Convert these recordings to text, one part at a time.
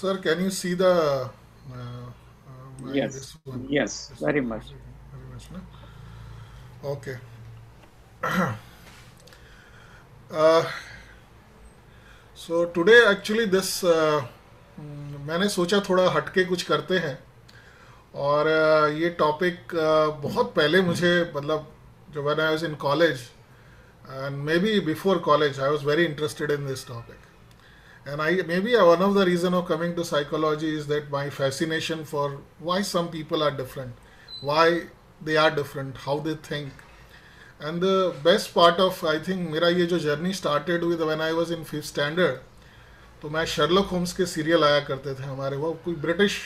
Sir, can you see the? Uh, uh, yes. Yes. This Very much. Very much. No? Okay. uh, so today actually this uh, हम्म, मैंने सोचा थोड़ा हटके कुछ करते हैं और uh, ये टॉपिक uh, बहुत पहले मुझे मतलब जो when I was in college and maybe before college I was very interested in this topic and i maybe uh, one of the reason of coming to psychology is that my fascination for why some people are different why they are different how they think and the best part of i think मेरा ये जो journey started with when I was in fifth standard तो मैं Sherlock Holmes के serial आया करते थे हमारे वो कोई ब्रिटिश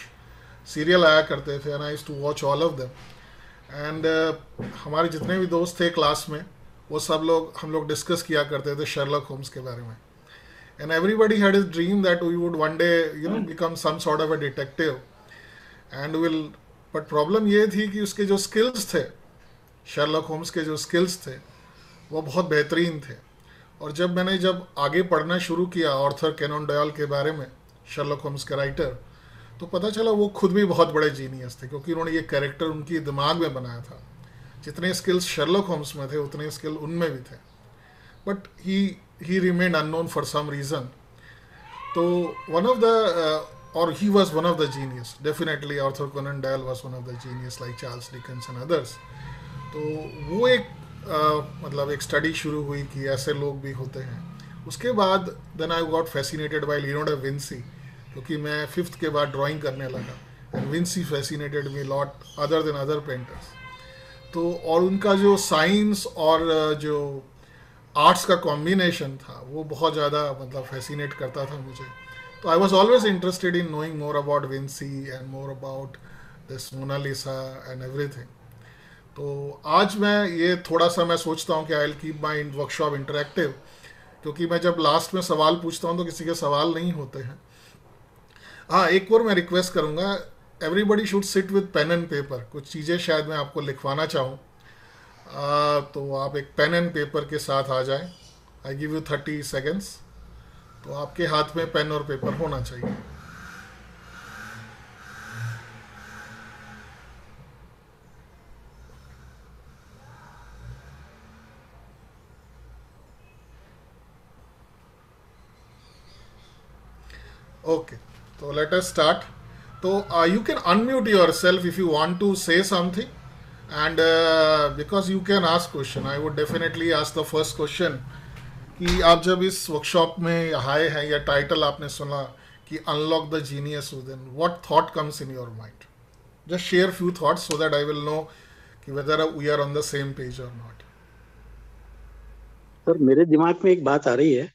सीरियल आया करते थे and I to watch all of them and हमारे जितने भी दोस्त थे क्लास में वो सब लोग हम लोग डिस्कस किया करते थे शर्लक होम्स के बारे में and everybody had his dream that we would one day you know become some sort of a detective. And will but problem ये थी कि उसके जो skills थे शर्लक होम्स के जो skills थे वो बहुत बेहतरीन थे। और जब मैंने जब आगे पढ़ना शुरू किया ऑर्थर कैनन डयल के बारे में शर्लक होम्स के राइटर तो पता चला वो खुद भी बहुत बड़े जीनियस थे क्योंकि उन्होंने ये कैरेक्टर उनकी दिमाग में बनाया था। जितने स्किल्स शर्लक होम्स में थे उतने स्किल उनमें भी थे। But he he remained unknown for some reason. So one of the uh, or he was one of the genius. Definitely Arthur Conan Doyle was one of the genius like Charles Dickens and others. तो वो एक uh, मतलब एक study शुरू हुई कि ऐसे लोग भी होते हैं उसके बाद then I got fascinated by Leonardo Vinci क्योंकि मैं फिफ्थ के बाद ड्राइंग करने लगा and Vinci fascinated me lot other than other painters तो और उनका जो साइंस और जो आर्ट्स का कॉम्बिनेशन था, वो बहुत ज़्यादा मतलब फैसिनेट करता था मुझे। तो I was always interested in knowing more about Vinci and more about this Mona Lisa and everything तो आज मैं ये थोड़ा सा मैं सोचता हूँ कि I keep my workshop interactive क्योंकि मैं जब लास्ट में सवाल पूछता हूँ तो किसी के सवाल नहीं होते हैं। हाँ एक और मैं रिक्वेस्ट करूँगा everybody should sit with pen and paper कुछ चीज़ें शायद मैं आपको लिखवाना चाहूँ। तो आप एक पेन एंड पेपर के साथ आ जाएँ। I give you thirty seconds तो आपके हाथ में पेन और पेपर होना चाहिए। ओके तो लेट अस स्टार्ट तो you can unmute yourself if you want to say something and uh, because you can ask question i would definitely ask the first question कि आप जब इस वर्कशॉप में आए हैं या टाइटल आपने सुना कि unlock the genius within what thought comes in your mind just share few thoughts so that I will know कि whether we are on the same page और नॉट सर मेरे दिमाग में एक बात आ रही है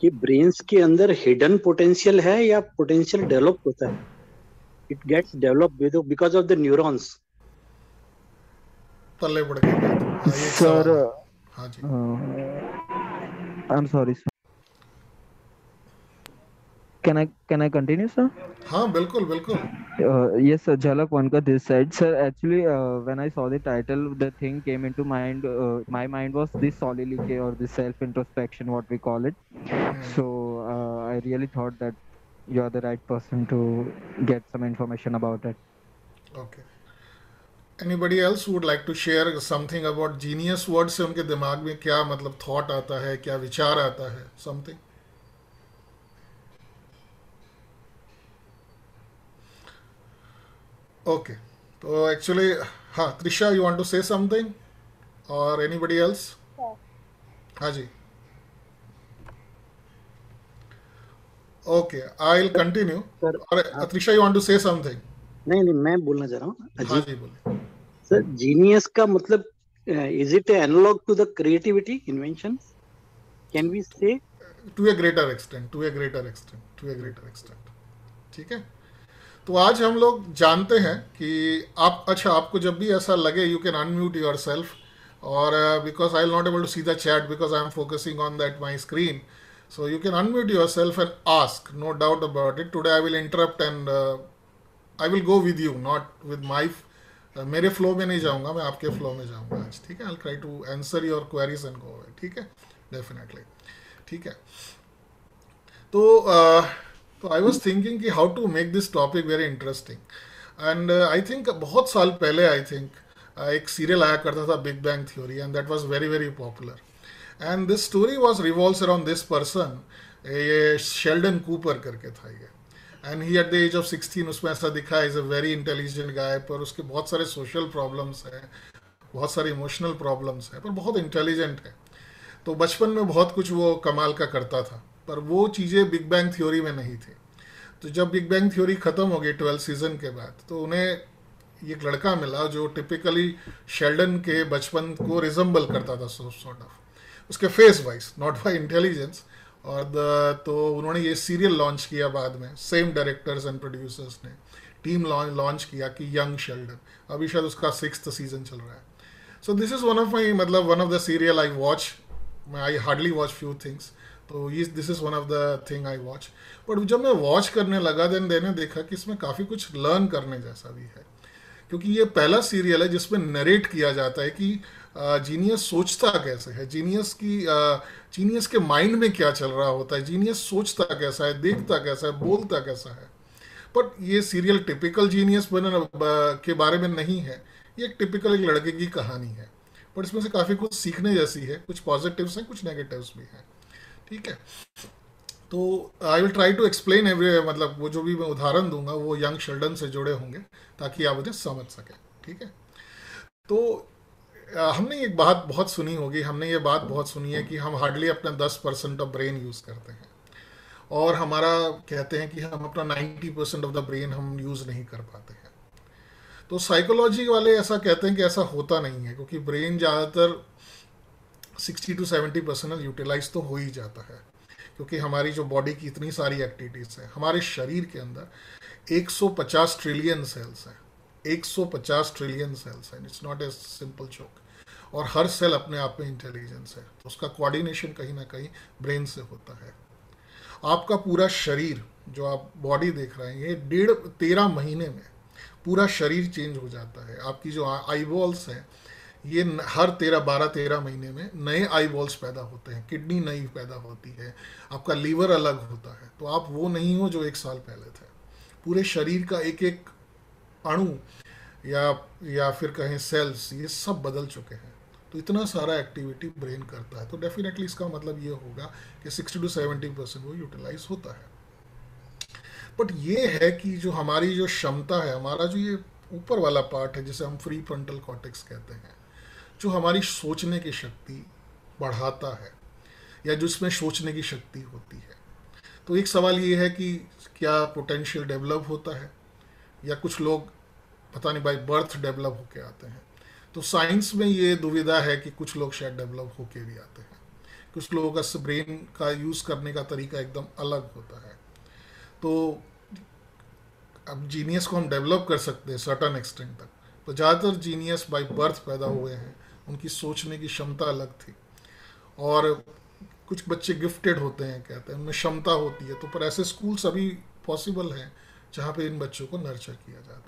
कि ब्रेन्स के अंदर हिडन पोटेंशियल है या पोटेंशियल डेवलप होता है? It gets develop because of the neurons तले बढ़ गए सर हाँ जी I am sorry sir can i can i continue sir हाँ बिल्कुल बिल्कुल uh, yes sir jhalak vanka this side sir actually uh, when i saw the title the thing came into mind uh, my mind was this soliloquy or this self introspection what we call it Hmm. so uh, i really thought that you are the right person to get some information about it okay Anybody else would like to share something about genius word से उनके दिमाग में क्या मतलब thought आता है क्या विचार आता है समथिंग ओके तो एक्चुअली हाँ Trisha you want to say something और एनीबडी एल्स हाँ जी। ओके आई विल कंटिन्यू और Trisha you want to say something नहीं नहीं मैं बोलना चाह रहा हूँ। हाँ जी बोलिए। सर जीनियस का मतलब is it analog to the creativity invention can we say to a greater extent to a greater extent to a greater extent ठीक है? तो आज हम लोग जानते हैं कि आप अच्छा आपको जब भी ऐसा लगे you can unmute yourself और because I not able to see the chat because I am focusing on that my screen so you can unmute yourself and ask no doubt about it today I will interrupt and I will go with you not with my मेरे flow में नहीं जाऊँगा मैं आपके flow में जाऊँगा आज ठीक है? I try to answer your queries and go ठीक है? डेफिनेटली ठीक है? तो uh, तो आई वॉज़ थिंकिंग कि how to make this topic very interesting and I think बहुत साल पहले आई थिंक uh, एक सीरियल आया करता था big bang theory and that was very very popular and this story was revolves around this person ये Sheldon Cooper करके था ये। And he at the age of sixteen उसमें ऐसा दिखा is a very intelligent guy पर उसके बहुत सारे सोशल प्रॉब्लम्स हैं, बहुत सारे इमोशनल प्रॉब्लम्स हैं, पर बहुत इंटेलिजेंट है। तो बचपन में बहुत कुछ वो कमाल का करता था, पर वो चीज़ें बिग बैंग थ्योरी में नहीं थी। तो जब बिग बैंग थ्योरी ख़त्म हो गई ट्वेल्थ सीज़न के बाद तो उन्हें एक लड़का मिला जो टिपिकली शेल्डन के बचपन को रिजम्बल करता था सॉर्ट ऑफ़ उसके face wise not by intelligence और द तो उन्होंने ये सीरियल लॉन्च किया बाद में सेम डायरेक्टर्स एंड प्रोड्यूसर्स ने। टीम लॉन्च किया कि यंग शेल्डन अभी शायद उसका सिक्स सीज़न चल रहा है। So this is one of my मतलब one of the serial I watch I hardly watch few things तो ये this is one of the thing I watch but जब मैं वॉच करने लगा देन देने देखा कि इसमें काफ़ी कुछ लर्न करने जैसा भी है। क्योंकि ये पहला सीरियल है जिसमें नरेट किया जाता है कि जीनियस सोचता कैसे है? जीनियस की जीनियस के माइंड में क्या चल रहा होता है? जीनियस सोचता कैसा है? देखता कैसा है? बोलता कैसा है? बट ये सीरियल टिपिकल जीनियस बने के बारे में नहीं है। ये एक टिपिकल एक लड़के की कहानी है। बट इसमें से काफ़ी कुछ सीखने जैसी है। कुछ पॉजिटिव्स हैं, कुछ नेगेटिव्स भी हैं। ठीक है? तो I will try to explain every मतलब वो जो भी मैं उदाहरण दूँगा, वो यंग शेल्डन से जुड़े होंगे, ताकि आप उन्हें समझ सकें। ठीक है? तो हमने एक बात बहुत सुनी होगी, हमने ये बात बहुत सुनी है कि हम हार्डली अपना दस परसेंट ऑफ़ ब्रेन यूज़ करते हैं। और हमारा कहते हैं कि हम अपना ninety percent of the brain हम यूज़ नहीं कर पाते हैं। तो साइकोलॉजी वाले ऐसा कहते हैं कि ऐसा होता नहीं है, क्योंकि ब्रेन ज़्यादातर sixty to seventy percent utilize तो हो ही जाता है। क्योंकि हमारी जो बॉडी की इतनी सारी एक्टिविटीज़ हैं, हमारे शरीर के अंदर 150 ट्रिलियन सेल्स हैं। 150 ट्रिलियन सेल्स हैं। It's not a simple joke और हर सेल अपने आप में इंटेलिजेंस है। तो उसका कोऑर्डिनेशन कहीं ना कहीं ब्रेन से होता है। आपका पूरा शरीर, जो आप बॉडी देख रहे हैं, ये डेढ़, तेरह महीने में पूरा शरीर चेंज हो जाता है। आपकी जो आई बॉल्स हैं, ये हर तेरह, बारह, तेरह महीने में नए आई बॉल्स पैदा होते हैं। किडनी नई पैदा होती है। आपका लीवर अलग होता है। तो आप वो नहीं हो जो एक साल पहले थे। पूरे शरीर का एक एक अणु या या फिर कहें सेल्स ये सब बदल चुके हैं। तो इतना सारा एक्टिविटी ब्रेन करता है। तो डेफिनेटली इसका मतलब ये होगा कि सिक्सटी टू सेवेंटी परसेंट वो यूटिलाइज होता है। बट ये है कि जो हमारी जो क्षमता है, हमारा जो ये ऊपर वाला पार्ट है, जिसे हम फ्री फ्रंटल कॉटेक्स कहते हैं, जो हमारी सोचने की शक्ति बढ़ाता है, या जिसमें सोचने की शक्ति होती है। तो एक सवाल ये है कि क्या पोटेंशियल डेवलप होता है, या कुछ लोग पता नहीं बाई बर्थ डेवलप होके आते हैं। तो साइंस में ये दुविधा है कि कुछ लोग शायद डेवलप होके भी आते हैं। कुछ लोगों का ब्रेन का यूज़ करने का तरीका एकदम अलग होता है। तो अब जीनियस को हम डेवलप कर सकते हैं सर्टन एक्सटेंट तक। तो ज़्यादातर जीनियस बाई बर्थ पैदा हुए हैं। उनकी सोचने की क्षमता अलग थी। और कुछ बच्चे गिफ्टेड होते हैं, कहते हैं, उनमें क्षमता होती है। तो पर ऐसे स्कूल्स अभी पॉसिबल हैं जहाँ पे इन बच्चों को नर्चर किया जाता है।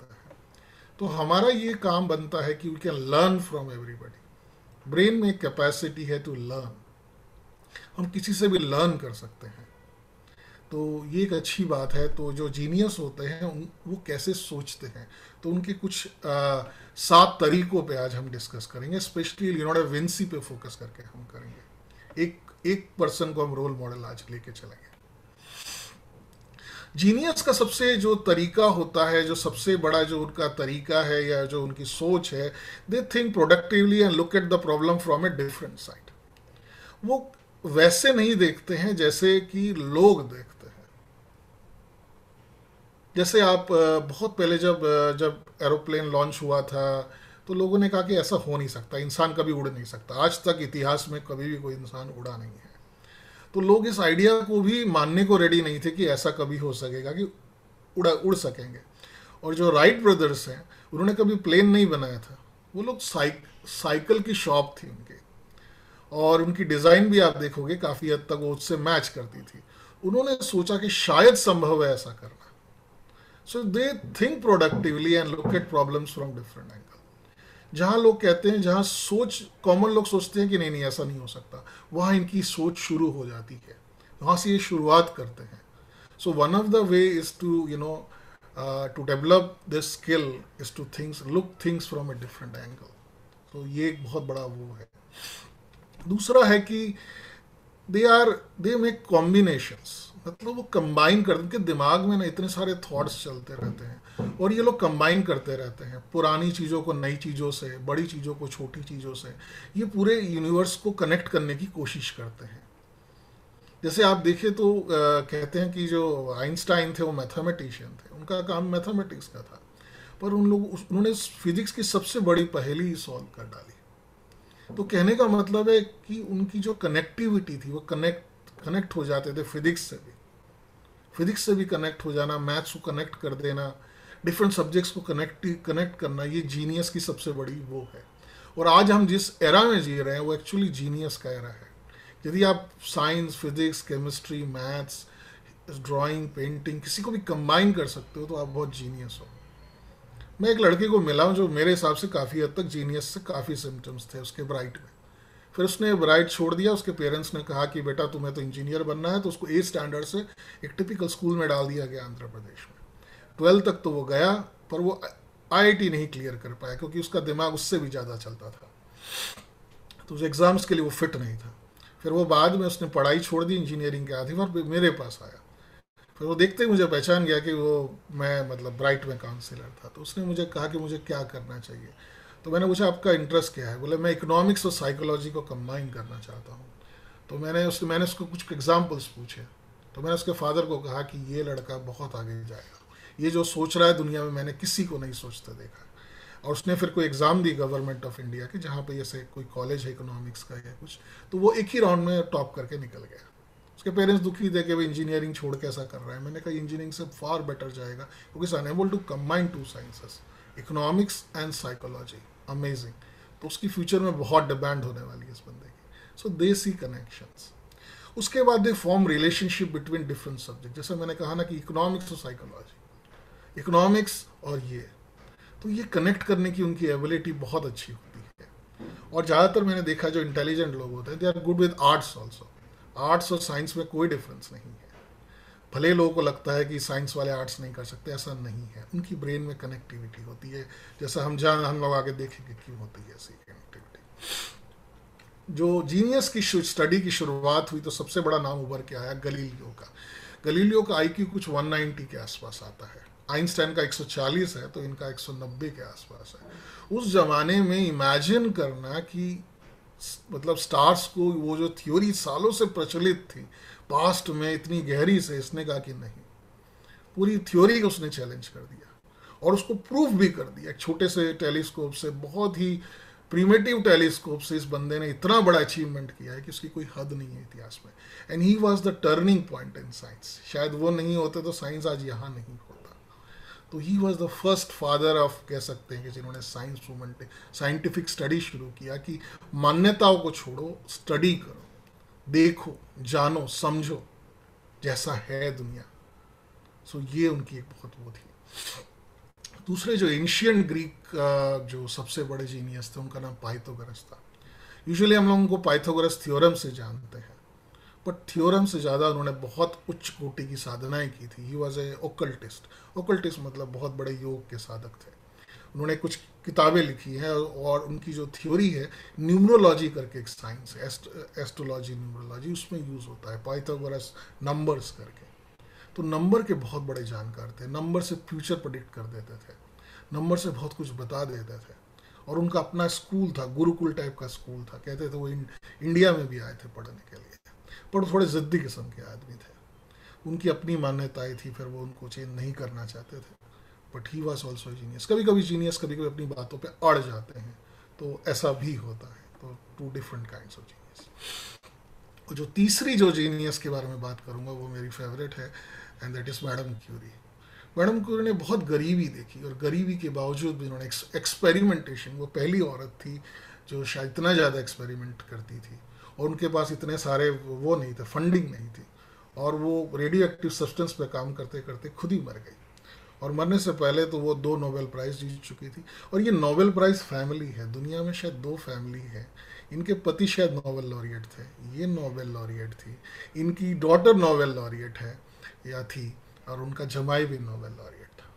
तो हमारा ये काम बनता है कि we can learn from everybody brain में कैपेसिटी है टू लर्न हम किसी से भी लर्न कर सकते हैं। तो ये एक अच्छी बात है तो जो जीनियस होते हैं, उन, वो कैसे सोचते हैं? तो उनके कुछ सात तरीकों पे आज हम डिस्कस करेंगे। स्पेशली लियोनार्डो विंसी पे फोकस करके हम करेंगे। एक एक पर्सन को हम रोल मॉडल आज लेके चलेंगे। जीनियस का सबसे जो तरीका होता है, जो सबसे बड़ा जो उनका तरीका है या जो उनकी सोच है they think productively and look at the problem from a different side वो वैसे नहीं देखते हैं जैसे कि लोग देखते हैं। जैसे आप बहुत पहले जब जब एरोप्लेन लॉन्च हुआ था तो लोगों ने कहा कि ऐसा हो नहीं सकता, इंसान कभी उड़ नहीं सकता। आज तक इतिहास में कभी भी कोई इंसान उड़ा नहीं है। तो लोग इस आइडिया को भी मानने को रेडी नहीं थे कि ऐसा कभी हो सकेगा, कि उड़ा, उड़ सकेंगे। और जो राइट ब्रदर्स हैं, उन्होंने कभी प्लेन नहीं बनाया था। वो लोग साइक साइकिल की शॉप थी उनकी। और उनकी डिज़ाइन भी आप देखोगे, काफ़ी हद तक वो उससे मैच करती थी। उन्होंने सोचा कि शायद संभव है ऐसा करना। So they think productively and look at problems from different जहाँ लोग कहते हैं, जहाँ सोच कॉमन लोग सोचते हैं कि नहीं नहीं, ऐसा नहीं हो सकता। वहाँ इनकी सोच शुरू हो जाती है। वहाँ से ये शुरुआत करते हैं। So one of the way is to you know to develop this skill is to things, look things from a different angle. तो ये एक बहुत बड़ा वो है। दूसरा है कि they are they make combinations मतलब वो कंबाइन कर उनके दिमाग में ना इतने सारे थॉट्स चलते रहते हैं। और ये लोग कंबाइन करते रहते हैं पुरानी चीज़ों को नई चीज़ों से बड़ी चीज़ों को छोटी चीज़ों से। ये पूरे यूनिवर्स को कनेक्ट करने की कोशिश करते हैं। जैसे आप देखें तो आ, कहते हैं कि जो आइंस्टाइन थे वो मैथमेटिशियन थे। उनका काम मैथमेटिक्स का था। पर उन लोग उन्होंने फिजिक्स की सबसे बड़ी पहेली सॉल्व कर डाली। तो कहने का मतलब है कि उनकी जो कनेक्टिविटी थी वो कनेक्ट कनेक्ट हो जाते थे फिजिक्स से भी। फिजिक्स से भी कनेक्ट हो जाना मैथ्स को कनेक्ट कर देना डिफरेंट सब्जेक्ट्स को कनेक्ट कनेक्ट करना, ये जीनियस की सबसे बड़ी वो है। और आज हम जिस एरा में जी रहे हैं, वो एक्चुअली जीनियस का एरा है। यदि आप science physics chemistry maths drawing painting किसी को भी कंबाइन कर सकते हो तो आप बहुत जीनियस हो। मैं एक लड़के को मिला हूँ जो मेरे हिसाब से काफ़ी हद तक जीनियस से काफ़ी सिम्टम्स थे, उसके ब्राइट में। फिर उसने ब्राइट छोड़ दिया, उसके पेरेंट्स ने कहा कि बेटा तुम्हें तो इंजीनियर बनना है तो उसको ए स्टैंडर्ड से एक टिपिकल स्कूल में डाल दिया गया आंध्र प्रदेश में। ट्वेल्थ तक तो वो गया, पर वो आई नहीं क्लियर कर पाया, क्योंकि उसका दिमाग उससे भी ज़्यादा चलता था। तो उस एग्ज़ाम्स के लिए वो फिट नहीं था। फिर वो बाद में उसने पढ़ाई छोड़ दी इंजीनियरिंग के आधी बार मेरे पास आया। फिर वो देखते ही मुझे पहचान गया कि वो मैं मतलब ब्राइट में काउंसिलर था तो उसने मुझे कहा कि मुझे क्या करना चाहिए? तो मैंने पूछा, आपका इंटरेस्ट क्या है? बोले, मैं इकोनॉमिक्स और साइकोलॉजी को कंबाइन करना चाहता हूँ। तो मैंने उसने मैंने उसको कुछ एग्जाम्पल्स पूछे। तो मैंने उसके फादर को कहा कि ये लड़का बहुत आगे जाएगा। ये जो सोच रहा है दुनिया में, मैंने किसी को नहीं सोचते देखा। और उसने फिर कोई एग्ज़ाम दी गवर्नमेंट ऑफ़ इंडिया की, जहाँ पे ऐसे कोई कॉलेज है इकोनॉमिक्स का या कुछ। तो वो एक ही राउंड में टॉप करके निकल गया। उसके पेरेंट्स दुखी थे कि भाई इंजीनियरिंग छोड़ के ऐसा कर रहा है। मैंने कहा इंजीनियरिंग से फार बेटर जाएगा, क्योंकि is enable to combine two sciences economics and psychology amazing तो उसकी फ्यूचर में बहुत डिमांड होने वाली है इस बंदे की। सो दे सी कनेक्शंस उसके बाद they form relationship between different subject जैसे मैंने कहा ना कि इकोनॉमिक्स और साइकोलॉजी इकोनॉमिक्स और ये. तो ये कनेक्ट करने की उनकी एबिलिटी बहुत अच्छी होती है। और ज़्यादातर मैंने देखा जो इंटेलिजेंट लोग होते हैं they are good with arts also arts और साइंस में कोई डिफरेंस नहीं है। भले लोगों को लगता है कि साइंस वाले आर्ट्स नहीं कर सकते, ऐसा नहीं है। उनकी ब्रेन में कनेक्टिविटी होती है। जैसा हम जान हम लोग आगे देखेंगे क्यों होती है ऐसी कनेक्टिविटी जो जीनियस की स्टडी की शुरुआत हुई तो सबसे बड़ा नाम उभर के आया गलीलियो का। गलीलियो का आईक्यू कुछ 190 के आसपास आता है। आइंस्टाइन का 140 है तो इनका 190 के आसपास है। उस जमाने में इमेजिन करना कि मतलब स्टार्स को वो जो थ्योरी सालों से प्रचलित थी पास्ट में इतनी गहरी से इसने कहा कि नहीं। पूरी थ्योरी को उसने चैलेंज कर दिया और उसको प्रूफ भी कर दिया। एक छोटे से टेलीस्कोप से, बहुत ही प्रीमेटिव टेलीस्कोप से इस बंदे ने इतना बड़ा अचीवमेंट किया है कि उसकी कोई हद नहीं है इतिहास में। And he was the turning point in science शायद वो नहीं होते तो साइंस आज यहाँ नहीं होता। तो he was the first father of कह सकते हैं कि जिन्होंने साइंस मूवमेंट साइंटिफिक स्टडी शुरू किया कि मान्यताओं को छोड़ो स्टडी करो। देखो, जानो, समझो, जैसा है दुनिया। सो so, ये उनकी एक बहुत वो थी। दूसरे जो एंशियंट ग्रीक जो सबसे बड़े जीनियस थे, उनका नाम पाइथोगरस था। यूजुअली हम लोग उनको पाइथोगरस थ्योरम से जानते हैं। बट थ्योरम से ज़्यादा उन्होंने बहुत उच्च कोटि की साधनाएँ की थी। ही वॉज़ ए ओकल्टिस्ट ओकल्टिस्ट मतलब बहुत बड़े योग के साधक थे। उन्होंने कुछ किताबें लिखी हैं और उनकी जो थ्योरी है न्यूमरोलॉजी करके एक साइंस एस्ट्रोलॉजी न्यूमरोलॉजी उसमें यूज़ होता है पाइथागोरस नंबर्स करके। तो नंबर के बहुत बड़े जानकार थे नंबर से फ्यूचर प्रडिक्ट कर देते थे नंबर से बहुत कुछ बता देते थे। और उनका अपना स्कूल था, गुरुकुल टाइप का स्कूल था, कहते थे वो इंडिया में भी आए थे पढ़ने के लिए। पर थोड़े ज़िद्दी किस्म के आदमी थे। उनकी अपनी मान्यताएँ थी, फिर वो उनको चेंज नहीं करना चाहते थे। But he was also genius कभी कभी जीनियस कभी कभी अपनी बातों पे अड़ जाते हैं। तो ऐसा भी होता है। तो two different kind of genius और जो तीसरी जो जीनियस के बारे में बात करूँगा, वो मेरी फेवरेट है and that is madam Curie madam Curie ने बहुत गरीबी देखी, और गरीबी के बावजूद भी उन्होंने एक्सपेरिमेंटेशन वो पहली औरत थी, जो शायद इतना ज़्यादा एक्सपेरिमेंट करती थी, और उनके पास इतने सारे वो नहीं थे फंडिंग नहीं थी, और वो रेडियो एक्टिव सब्सटेंस पर काम करते करते खुद ही मर गई। और मरने से पहले तो वो दो नोबेल प्राइज़ जीत चुकी थी। और ये नोबेल प्राइज़ फैमिली है, दुनिया में शायद दो फैमिली है। इनके पति शायद नोबेल लॉरिएट थे। ये नोबेल लॉरिएट थी। इनकी डॉटर नोबेल लॉरिएट है, या थी, और उनका जमाई भी नोबेल लॉरिएट था।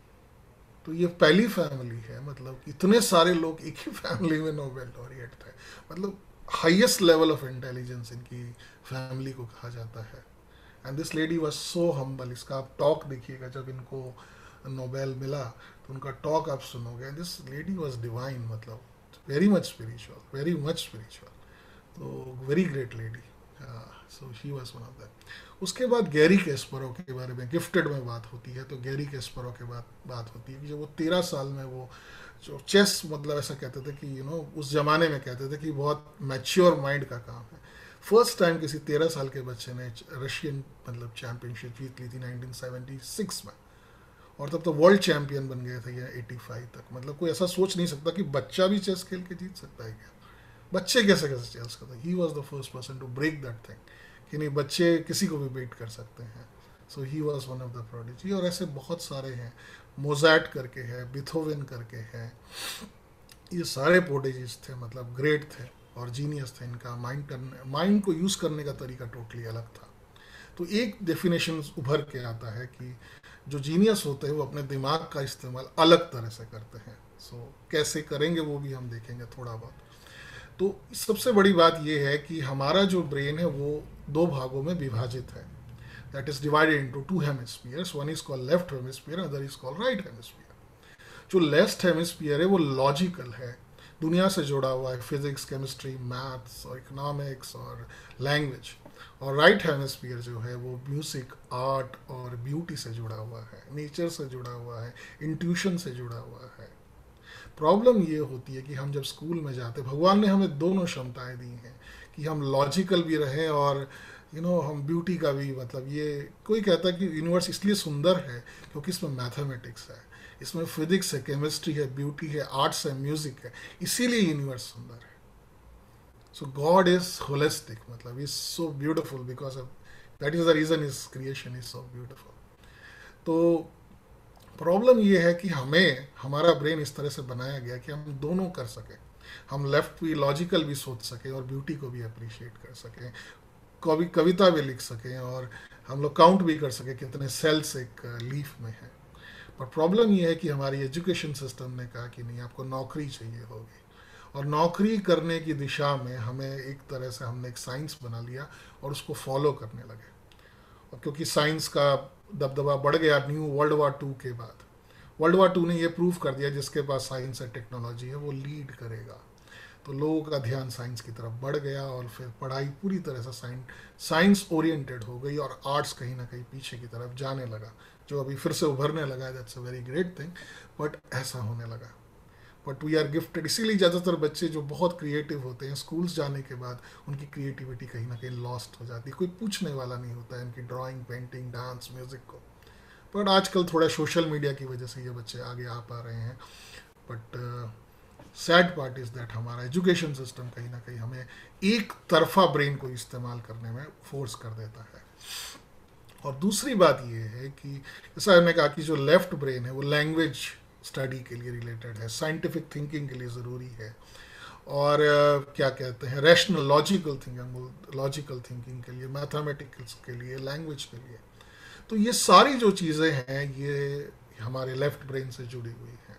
तो ये पहली फैमिली है मतलब इतने सारे लोग एक ही फैमिली में नोबेल लॉरिएट थे। मतलब हाईएस्ट लेवल ऑफ़ इंटेलिजेंस इनकी फैमिली को कहा जाता है। And this lady was so humble इसका आप टॉक देखिएगा जब इनको नोबेल मिला तो उनका टॉक आप सुनोगे दिस लेडी वॉज़ डिवाइन मतलब very much spiritual very much spiritual तो very great lady so she was one of that उसके बाद गैरी केस्परो के बारे में गिफ्टेड में बात होती है तो गैरी केस्परो के बाद बात होती है कि जब वो तेरह साल में वो, जो चेस मतलब ऐसा कहते थे कि यू नो उस ज़माने में कहते थे कि बहुत मैच्योर माइंड का काम है। फ़र्स्ट टाइम किसी तेरह साल के बच्चे ने रशियन मतलब चैम्पियनशिप जीत ली थी 1976 में। और तब तो वर्ल्ड चैंपियन बन गए थे ये 85 तक। मतलब कोई ऐसा सोच नहीं सकता कि बच्चा भी चेस खेल के जीत सकता है क्या? बच्चे कैसे कैसे चेस करते he? Was the first person to break that thing कि नहीं, बच्चे किसी को भी बेट कर सकते हैं। So he was one of the prodigy और ऐसे बहुत सारे हैं। मोजैट करके है बिथोविन करके है। ये सारे प्रोडिजीज थे मतलब ग्रेट थे और जीनियस थे इनका। माइंड करने माइंड को यूज़ करने का तरीका टोटली अलग था। तो एक डेफिनेशन उभर के आता है कि जो जीनियस होते हैं वो अपने दिमाग का इस्तेमाल अलग तरह से करते हैं। सो so, कैसे करेंगे वो भी हम देखेंगे थोड़ा बहुत। तो सबसे बड़ी बात यह है कि हमारा जो ब्रेन है वो दो भागों में विभाजित है। That is divided into two hemispheres one is called left hemisphere other is called right hemisphere जो लेफ़्ट हेमिस्फीयर है वो लॉजिकल है। दुनिया से जुड़ा हुआ है फिजिक्स केमिस्ट्री मैथ्स और इकोनॉमिक्स और लैंग्वेज और राइट हेमिस्फीयर जो है वो म्यूज़िक आर्ट और ब्यूटी से जुड़ा हुआ है नेचर से जुड़ा हुआ है इंट्यूशन से जुड़ा हुआ है। प्रॉब्लम ये होती है कि हम जब स्कूल में जाते भगवान ने हमें दोनों क्षमताएँ दी हैं कि हम लॉजिकल भी रहें और यू you नो know, हम ब्यूटी का भी मतलब ये कोई कहता है कि यूनिवर्स इसलिए सुंदर है क्योंकि इसमें मैथमेटिक्स है इसमें फिजिक्स है केमिस्ट्री है ब्यूटी है आर्ट्स है म्यूज़िक है इसीलिए यूनिवर्स सुंदर है। सो गॉड इज़ होलिस्टिक मतलब is so beautiful because of that is the reason is creation is so beautiful तो प्रॉब्लम ये है कि हमें, हमारा ब्रेन इस तरह से बनाया गया कि हम दोनों कर सकें। हम लेफ़्ट भी लॉजिकल भी सोच सकें और ब्यूटी को भी अप्रिशिएट कर सकें। कवि, कविता भी लिख सकें और हम लोग काउंट भी कर सकें कितने सेल्स एक लीफ में हैं। पर प्रॉब्लम ये है कि हमारी एजुकेशन सिस्टम ने कहा कि नहीं, आपको नौकरी चाहिए होगी। और नौकरी करने की दिशा में हमें एक तरह से हमने एक साइंस बना लिया और उसको फॉलो करने लगे। और क्योंकि साइंस का दबदबा बढ़ गया न्यू वर्ल्ड वार टू के बाद। वर्ल्ड वार टू ने ये प्रूव कर दिया जिसके पास साइंस एंड टेक्नोलॉजी है, वो लीड करेगा। तो लोगों का ध्यान साइंस की तरफ़ बढ़ गया और फिर पढ़ाई पूरी तरह से साइंस साइंस ओरिएंटेड हो गई और आर्ट्स कहीं ना कहीं पीछे की तरफ़ जाने लगा, जो अभी फिर से उभरने लगा that's a very great thing but ऐसा होने लगा। बट वी आर गिफ्टेड इसीलिए ज़्यादातर बच्चे जो बहुत क्रिएटिव होते हैं स्कूल्स जाने के बाद उनकी क्रिएटिविटी कहीं ना कहीं लॉस्ट हो जाती है। कोई पूछने वाला नहीं होता है उनकी ड्राइंग पेंटिंग डांस म्यूज़िक को। बट आजकल थोड़ा सोशल मीडिया की वजह से ये बच्चे आगे आ पा रहे हैं। But sad part is that हमारा एजुकेशन सिस्टम कहीं ना कहीं हमें एक तरफा ब्रेन को इस्तेमाल करने में फोर्स कर देता है। और दूसरी बात ये है कि जैसा मैंने कहा कि जो लेफ़्ट ब्रेन है, वो लैंग्वेज स्टडी के लिए रिलेटेड है साइंटिफिक थिंकिंग के लिए ज़रूरी है। और uh, क्या कहते हैं rational logical thinking logical thinking के लिए मैथमेटिक्स के लिए लैंग्वेज के लिए। तो ये सारी जो चीज़ें हैं ये हमारे लेफ़्ट ब्रेन से जुड़ी हुई हैं।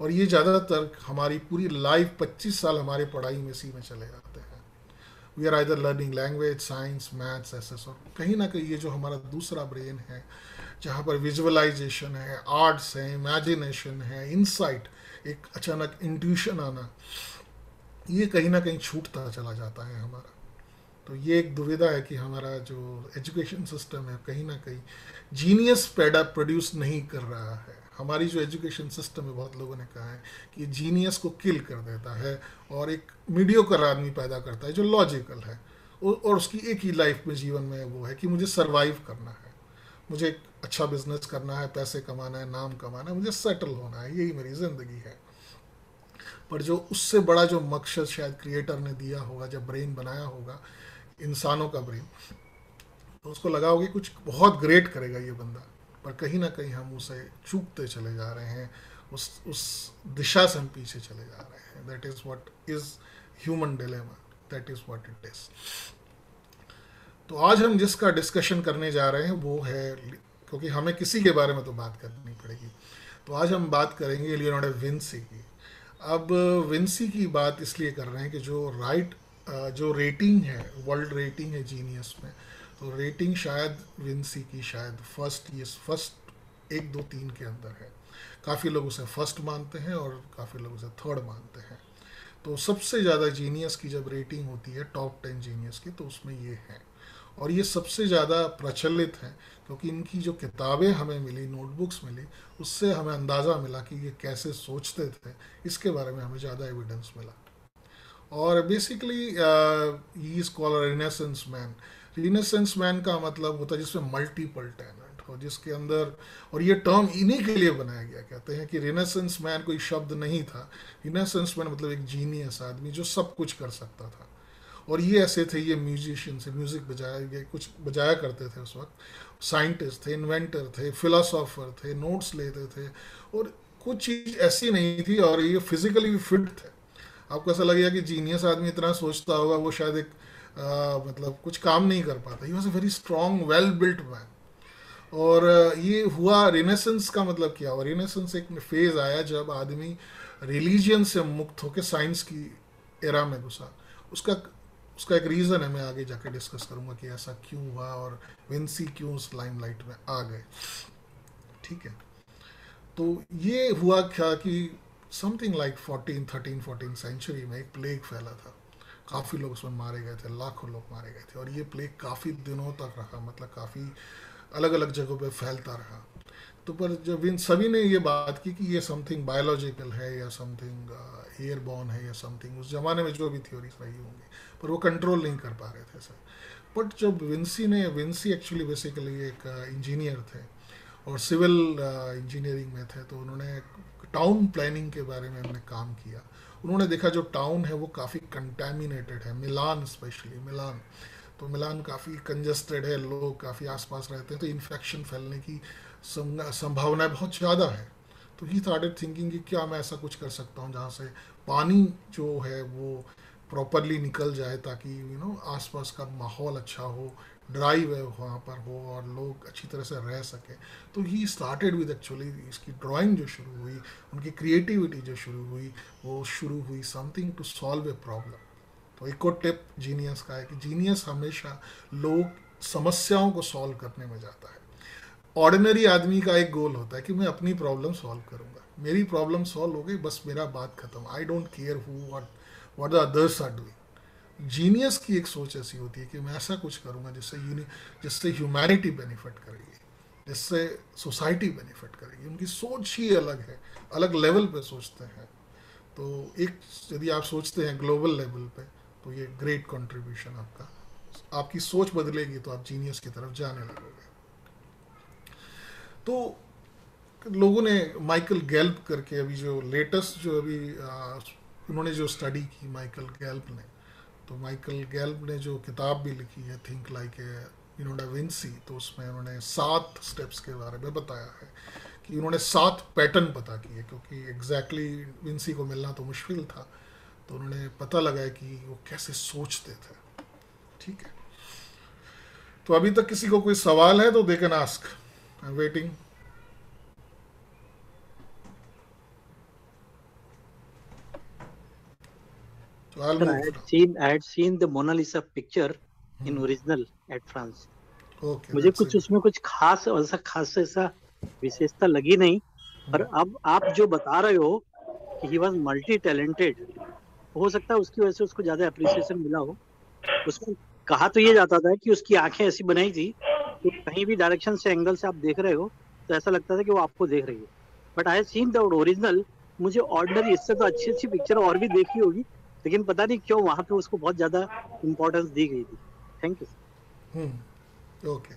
और ये ज़्यादातर हमारी पूरी लाइफ 25 साल हमारे पढ़ाई में इसी में चले जाते हैं। We are either learning language science maths S और कहीं ना कहीं ये जो हमारा दूसरा ब्रेन है जहाँ पर विजुअलाइजेशन है आर्ट्स है इमेजिनेशन है इंसाइट एक अचानक इंट्यूशन आना, ये कहीं ना कहीं छूटता चला जाता है हमारा। तो ये एक दुविधा है कि हमारा जो एजुकेशन सिस्टम है, कहीं ना कहीं जीनियस पैदा प्रोड्यूस नहीं कर रहा है। हमारी जो एजुकेशन सिस्टम है, बहुत लोगों ने कहा है कि जीनियस को किल कर देता है और एक मीडियो कर आदमी पैदा करता है जो लॉजिकल है। और उसकी एक ही लाइफ में जीवन में वो है कि मुझे सर्वाइव करना है। मुझे अच्छा बिज़नेस करना है, पैसे कमाना है, नाम कमाना है, मुझे सेटल होना है, यही मेरी ज़िंदगी है। पर जो उससे बड़ा जो मकसद शायद क्रिएटर ने दिया होगा, जब ब्रेन बनाया होगा, इंसानों का ब्रेन तो उसको लगा होगा कुछ बहुत ग्रेट करेगा ये बंदा। पर कहीं ना कहीं हम उसे चूकते चले जा रहे हैं, उस उस दिशा से हम पीछे चले जा रहे हैं। That is what is human dilemma that is what it is तो आज हम जिसका डिस्कशन करने जा रहे हैं, वो है क्योंकि हमें किसी के बारे में तो बात करनी पड़ेगी। तो आज हम बात करेंगे लियोनार्डो विंसी की। अब विंसी की बात इसलिए कर रहे हैं कि जो राइट जो रेटिंग है, वर्ल्ड रेटिंग है जीनियस में तो रेटिंग शायद विंसी की शायद फ़र्स्ट ये फ़र्स्ट एक दो तीन के अंदर है। काफ़ी लोग उसे फ़र्स्ट मानते हैं और काफ़ी लोग उसे थर्ड मानते हैं। तो सबसे ज़्यादा जीनियस की जब रेटिंग होती है, टॉप टेन जीनियस की तो उसमें ये है। और ये सबसे ज़्यादा प्रचलित है। क्योंकि इनकी जो किताबें हमें मिली नोटबुक्स मिली, उससे हमें अंदाज़ा मिला कि ये कैसे सोचते थे। इसके बारे में हमें ज़्यादा एविडेंस मिला। और बेसिकली ही call renaissance man renaissance man का मतलब होता है जिसमें मल्टीपल टैलेंट हो, जिसके अंदर, और ये टर्म इन्हीं के लिए बनाया गया। कहते हैं कि रिनेसेंस मैन कोई शब्द नहीं था। रिनेसेंस मैन मतलब एक जीनियस आदमी जो सब कुछ कर सकता था। और ये ऐसे थे, ये म्यूजिशियन से म्यूज़िक बजाया ये कुछ बजाया करते थे उस वक्त। साइंटिस्ट थे इन्वेंटर थे फिलोसोफर थे नोट्स लेते थे और कुछ चीज़ ऐसी नहीं थी और ये फिजिकली भी फिट थे। आपको ऐसा लगेगा कि जीनियस आदमी इतना सोचता होगा वो शायद एक आ, मतलब कुछ काम नहीं कर पाता। He was a very strong well built man और ये हुआ रिनेसेंस का मतलब क्या हुआ? रिनेसेंस एक फ़ेज़ आया जब आदमी रिलीजियन से मुक्त होकर साइंस की एरा में घुसा। उसका उसका एक रीज़न है, मैं आगे जाके डिस्कस करूँगा कि ऐसा क्यों हुआ और विंसी क्यों उस लाइम लाइट में आ गए। ठीक है? तो ये हुआ क्या कि something like fourteen thirteen fourteen century में एक प्लेग फैला था। काफ़ी लोग उसमें मारे गए थे, लाखों लोग मारे गए थे और ये प्लेग काफ़ी दिनों तक रहा मतलब काफ़ी अलग अलग जगहों पे फैलता रहा। तो पर जब इन सभी ने ये बात की कि ये समथिंग बायोलॉजिकल है या समथिंग एयरबॉर्न है या समथिंग उस ज़माने में जो भी थ्योरीज रही होंगी पर वो कंट्रोल नहीं कर पा रहे थे सर। बट जब विंसी ने विंसी एक्चुअली बेसिकली एक इंजीनियर uh, थे और सिविल इंजीनियरिंग uh, में थे तो उन्होंने टाउन प्लानिंग के बारे में उन्होंने काम किया। उन्होंने देखा जो टाउन है वो काफ़ी कंटेमिनेटेड है मिलान स्पेशली मिलान। तो मिलान काफ़ी कंजस्टेड है लोग काफ़ी आसपास रहते हैं तो इन्फेक्शन फैलने की संभावना बहुत ज़्यादा है। तो ही स्टार्टेड थिंकिंग कि क्या मैं ऐसा कुछ कर सकता हूँ जहाँ से पानी जो है वो प्रॉपरली निकल जाए ताकि यू नो आसपास का माहौल अच्छा हो ड्राइव है वहाँ पर हो और लोग अच्छी तरह से रह सकें। तो ही स्टार्टेड विद एक्चुअली इसकी ड्राइंग जो शुरू हुई, उनकी क्रिएटिविटी जो शुरू हुई, वो शुरू हुई something to solve a problem तो और टिप जीनियस का है कि जीनियस हमेशा लोग समस्याओं को सॉल्व करने में जाता है। ऑर्डिनरी आदमी का एक गोल होता है कि मैं अपनी प्रॉब्लम सॉल्व करूँगा। मेरी प्रॉब्लम सॉल्व हो गई, बस मेरा बात खत्म। I don't care who what what the others are doing genius की एक सोच ऐसी होती है कि मैं ऐसा कुछ करूँगा जिससे जिससे ह्यूमैनिटी बेनिफिट करेगी, जिससे सोसाइटी बेनिफिट करेगी। उनकी सोच ही अलग है, अलग लेवल पे सोचते हैं। तो एक, यदि आप सोचते हैं ग्लोबल लेवल पे तो ये ग्रेट कंट्रीब्यूशन आपका, आपकी सोच बदलेगी तो आप जीनियस की तरफ़ जाने लगोगे। तो लोगों ने माइकल गैल्प करके अभी जो लेटेस्ट जो अभी उन्होंने जो स्टडी की माइकल गैल्प ने तो माइकल गैल्प ने जो किताब भी लिखी है थिंक लाइक ए विंसी तो उसमें उन्होंने सात स्टेप्स के बारे में बताया है कि उन्होंने सात पैटर्न पता किए, क्योंकि एग्जैक्टली exactly विंसी को मिलना तो मुश्किल था तो उन्होंने पता लगाया कि वो कैसे सोचते थे। ठीक है। तो अभी तक किसी को कोई सवाल है तो they can ask. Am waiting So I'll I had seen I had seen the Mona Lisa picture hmm. in original at France. Okay, मुझे कुछ उसमें कुछ खास ऐसा खास ऐसा विशेषता लगी नहीं पर hmm. अब आप जो बता रहे हो कि ही वाज मल्टी टैलेंटेड हो सकता है उसकी वजह से उसको ज़्यादा अप्रिसिएशन मिला हो उसको कहा तो ये जाता था कि उसकी आँखें ऐसी बनाई थी कि कहीं भी डायरेक्शन से एंगल से आप देख रहे हो तो ऐसा लगता था कि वो आपको देख रही है। But I seen the original मुझे ऑर्डिनरी इससे तो अच्छी अच्छी पिक्चर और भी देखी होगी, लेकिन पता नहीं क्यों वहाँ पे उसको बहुत ज़्यादा इम्पोर्टेंस दी गई थी। थैंक यू ओके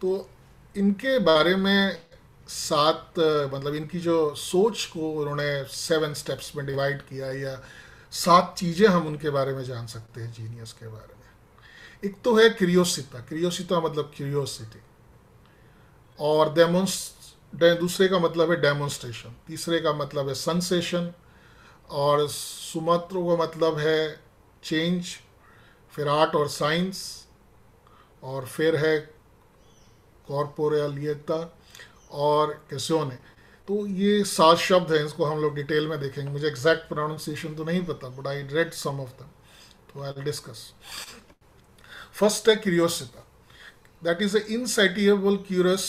तो इनके बारे में सात मतलब इनकी जो सोच को उन्होंने सेवन स्टेप्स में डिवाइड किया, या सात चीज़ें हम उनके बारे में जान सकते हैं जीनियस के बारे में। एक तो है क्रियोसिता क्रियोसिता मतलब क्यूरियोसिटी और डेमोन्स दूसरे का मतलब है डेमोन्स्ट्रेशन तीसरे का मतलब है सनसेशन और सुमत्र का मतलब है चेंज फिर आर्ट और साइंस और फिर है कॉर्पोरियलियता और कैसोने तो ये सात शब्द हैं, इसको हम लोग डिटेल में देखेंगे। मुझे एग्जैक्ट प्रोनाउंसिएशन तो नहीं पता but I read some of them तो आई डिस्कस फ़र्स्ट है क्यूरियोसिटा that is a insatiable curious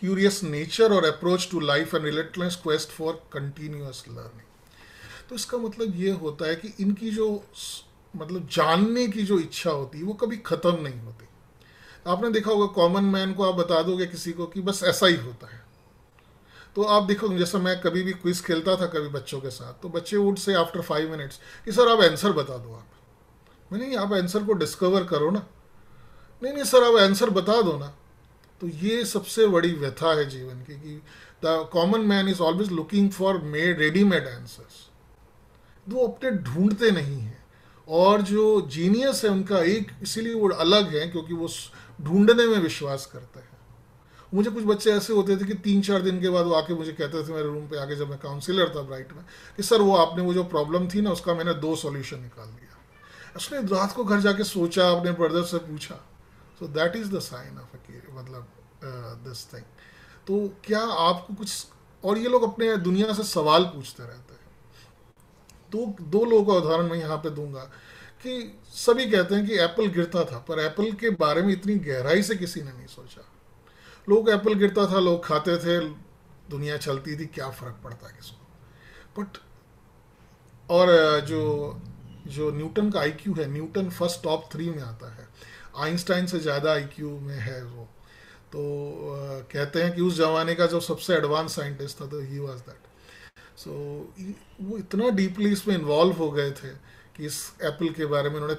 curious nature और approach to life and relentless quest for continuous learning तो इसका मतलब ये होता है कि इनकी जो मतलब जानने की जो इच्छा होती है, वो कभी ख़त्म नहीं होती। आपने देखा होगा कॉमन मैन को आप बता दोगे किसी को कि बस ऐसा ही होता है। तो आप देखो जैसा मैं कभी भी क्विज खेलता था कभी बच्चों के साथ तो बच्चे would say after five minutes कि, सर, आप आंसर बता दो आप। मैं नहीं, आप आंसर को डिस्कवर करो ना। नहीं नहीं सर आप आंसर बता दो ना। तो ये सबसे बड़ी व्यथा है जीवन की कि the common man is always looking for made readymade answers वो अपने ढूंढते नहीं हैं। और जो जीनियस है उनका एक, इसीलिए वो अलग है क्योंकि वो ढूँढने में विश्वास करते हैं। मुझे कुछ बच्चे ऐसे होते थे कि तीन चार दिन के बाद वो आके मुझे कहते थे मेरे रूम पे आके जब मैं काउंसिलर था ब्राइट में, कि सर वो आपने वो जो प्रॉब्लम थी ना, उसका मैंने दो सॉल्यूशन निकाल दिया। उसने रात को घर जाके सोचा, अपने ब्रदर से पूछा। So that is the sign of मतलब दिस थिंग तो क्या आपको कुछ और ये लोग अपने दुनिया से सवाल पूछते रहते हैं। दो दो लोगों का उदाहरण मैं यहाँ पे दूँगा कि सभी कहते हैं कि एप्पल गिरता था, पर एप्पल के बारे में इतनी गहराई से किसी ने नहीं सोचा। लोग एप्पल गिरता था, लोग खाते थे, दुनिया चलती थी, क्या फ़र्क पड़ता किसको? बट और जो जो न्यूटन का आईक्यू है, न्यूटन फ़र्स्ट टॉप थ्री में आता है। आइंस्टाइन से ज़्यादा आईक्यू में है वो। तो कहते हैं कि उस जमाने का जो सबसे एडवांस साइंटिस्ट था तो ही वॉज़ दैट सो वो इतना डीपली इसमें इन्वॉल्व हो गए थे कि इस एप्पल के बारे में उन्होंने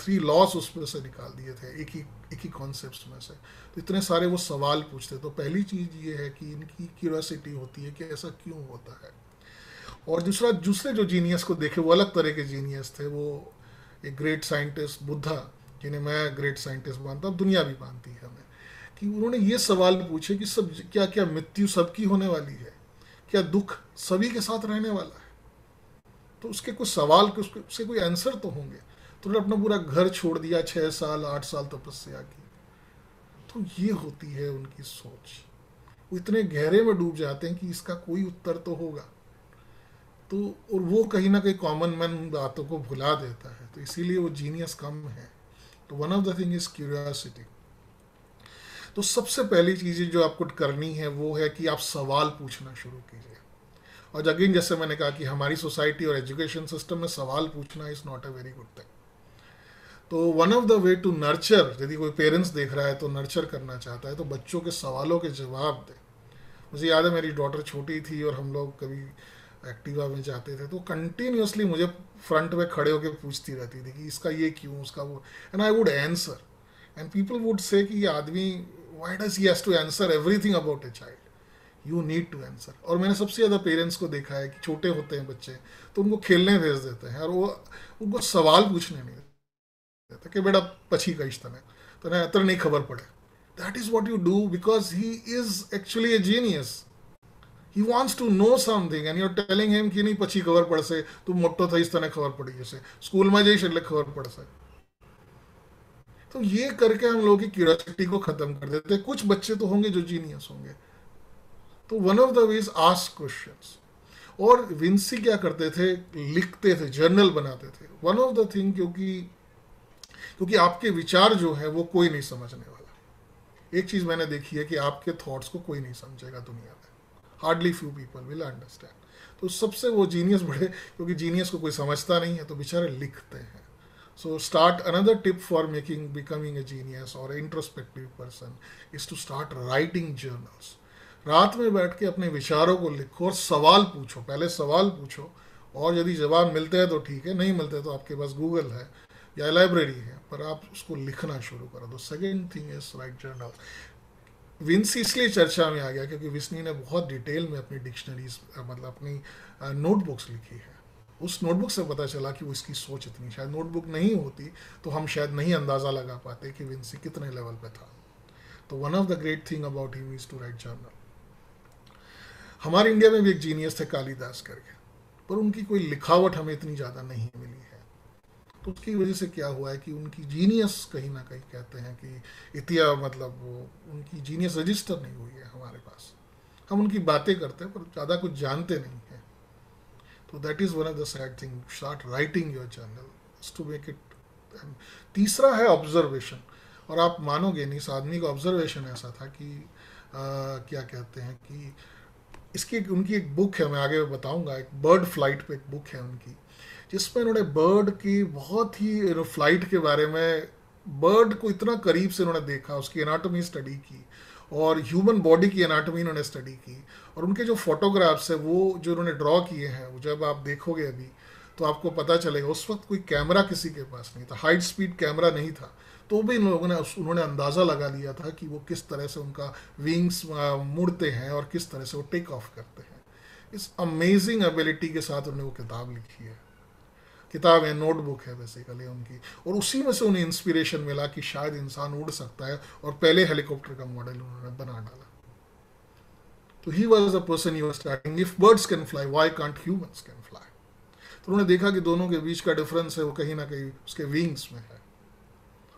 थ्री लॉस उसमें से निकाल दिए थे, एक ही एक ही कॉन्सेप्ट में से। तो इतने सारे वो सवाल पूछते तो पहली चीज़ ये है कि इनकी क्यूरोसिटी होती है कि ऐसा क्यों होता है। और दूसरा, दूसरे जो जीनियस को देखे, वो अलग तरह के जीनियस थे। वो एक ग्रेट साइंटिस्ट बुद्धा, जिन्हें मैं ग्रेट साइंटिस्ट मानता हूँ, दुनिया भी मानती है हमें, कि उन्होंने ये सवाल पूछे कि सब क्या क्या मृत्यु सबकी होने वाली है? क्या दुख सभी के साथ रहने वाला है? तो उसके कुछ सवाल के उसके उसके कोई आंसर तो होंगे। तो उन्होंने अपना पूरा घर छोड़ दिया छः साल, आठ साल तपस्या की। तो ये होती है उनकी सोच। वो इतने गहरे में डूब जाते हैं कि इसका कोई उत्तर तो होगा। तो और वो कहीं ना कहीं कॉमन मैन बातों को भुला देता है। तो इसीलिए वो जीनियस कम है। तो one of the thing is curiosity तो सबसे पहली चीज़ जो आपको करनी है, वो है कि आप सवाल पूछना शुरू कीजिए। और अगेन जैसे मैंने कहा कि हमारी सोसाइटी और एजुकेशन सिस्टम में सवाल पूछना is not a very good thing तो one of the way to nurture यदि कोई पेरेंट्स देख रहा है तो नर्चर करना चाहता है तो बच्चों के सवालों के जवाब दे। मुझे याद है मेरी डॉटर छोटी थी और हम लोग कभी एक्टिवा में जाते थे तो कंटिन्यूसली मुझे फ्रंट में खड़े होकर पूछती रहती थी कि इसका ये क्यों, उसका वो। And I would answer and people would say कि ये आदमी why does he has to answer everything about a child you need to answer और मैंने सबसे ज़्यादा पेरेंट्स को देखा है कि छोटे होते हैं बच्चे तो उनको खेलने भेज देते हैं और वो, उनको सवाल पूछने नहीं देते कि बेटा पछी का इश्तन है। तो ना, इतना नहीं खबर पड़े। That is what you do because he is actually a genius he wants to know something and you're telling him कि नहीं पछी खबर पड़ से तू मोटो था इस तरह खबर पड़ी जैसे स्कूल में जाइए એટલે खबर पड़ से तो ये करके हम लोगों की क्यूरियोसिटी को खत्म कर देते हैं कुछ बच्चे तो होंगे जो जीनियस होंगे तो one of the ways ask questions और विंसी क्या करते थे लिखते थे जर्नल बनाते थे वन ऑफ द थिंग क्योंकि क्योंकि आपके विचार जो है वो कोई नहीं समझने वाला एक चीज़ मैंने देखी है कि आपके थॉट्स को कोई नहीं समझेगा दुनिया में hardly few people will understand तो सबसे वो जीनियस बढ़े क्योंकि जीनियस को कोई समझता नहीं है तो बेचारे लिखते हैं। So start, another tip for making, becoming a genius or introspective person is to start writing journals. रात में बैठ के अपने विचारों को लिखो और सवाल पूछो। पहले सवाल पूछो, और यदि जवाब मिलते हैं तो ठीक है, नहीं मिलते तो आपके पास गूगल है या लाइब्रेरी है, पर आप उसको लिखना शुरू करो। तो second thing is write journal Vinci इसलिए चर्चा में आ गया क्योंकि विस्नी ने बहुत डिटेल में अपनी डिक्शनरीज मतलब अपनी नोटबुक्स लिखी है। उस नोटबुक से पता चला कि वो इसकी सोच इतनी, शायद नोटबुक नहीं होती तो हम शायद नहीं अंदाज़ा लगा पाते कि विंसी कितने लेवल पे था। तो one of the great thing about him is to write journal हमारे इंडिया में भी एक जीनियस थे कालीदास करके, पर उनकी कोई लिखावट हमें इतनी ज़्यादा नहीं मिली। तो उसकी वजह से क्या हुआ है कि उनकी जीनियस कहीं ना कहीं कहते हैं कि इतिया मतलब उनकी जीनियस रजिस्टर नहीं हुई है हमारे पास। हम उनकी बातें करते हैं पर ज़्यादा कुछ जानते नहीं हैं। तो that is one of the sad thing start writing your channel to make it तीसरा है ऑब्जर्वेशन और आप मानोगे नहीं इस आदमी का ऑब्जर्वेशन ऐसा था कि आ, क्या कहते हैं कि इसकी उनकी एक बुक है मैं आगे बताऊँगा एक बर्ड फ़्लाइट पे एक बुक है उनकी। जिसमें उन्होंने बर्ड की बहुत ही फ़्लाइट के बारे में, बर्ड को इतना करीब से उन्होंने देखा, उसकी एनाटॉमी स्टडी की, और ह्यूमन बॉडी की एनाटॉमी उन्होंने स्टडी की, और उनके जो फोटोग्राफ्स है, वो जो उन्होंने ड्रॉ किए हैं, वो जब आप देखोगे अभी तो आपको पता चलेगा उस वक्त कोई कैमरा किसी के पास नहीं था हाई स्पीड कैमरा नहीं था तो भी इन लोगों ने उन्होंने अंदाज़ा लगा लिया था कि वो किस तरह से उनका विंग्स मुड़ते हैं, और किस तरह से वो टेक ऑफ़ करते हैं। इस अमेजिंग एबिलिटी के साथ उन्होंने वो किताब लिखी है। किताब है नोटबुक है बेसिकली उनकी। और उसी में से उन्हें इंस्पिरेशन मिला कि शायद इंसान उड़ सकता है और पहले हेलीकॉप्टर का मॉडल उन्होंने बना डाला। तो he was a person you starting if birds can fly why can't humans can fly तो उन्होंने देखा कि दोनों के बीच का डिफरेंस है, वो कहीं ना कहीं उसके विंग्स में है।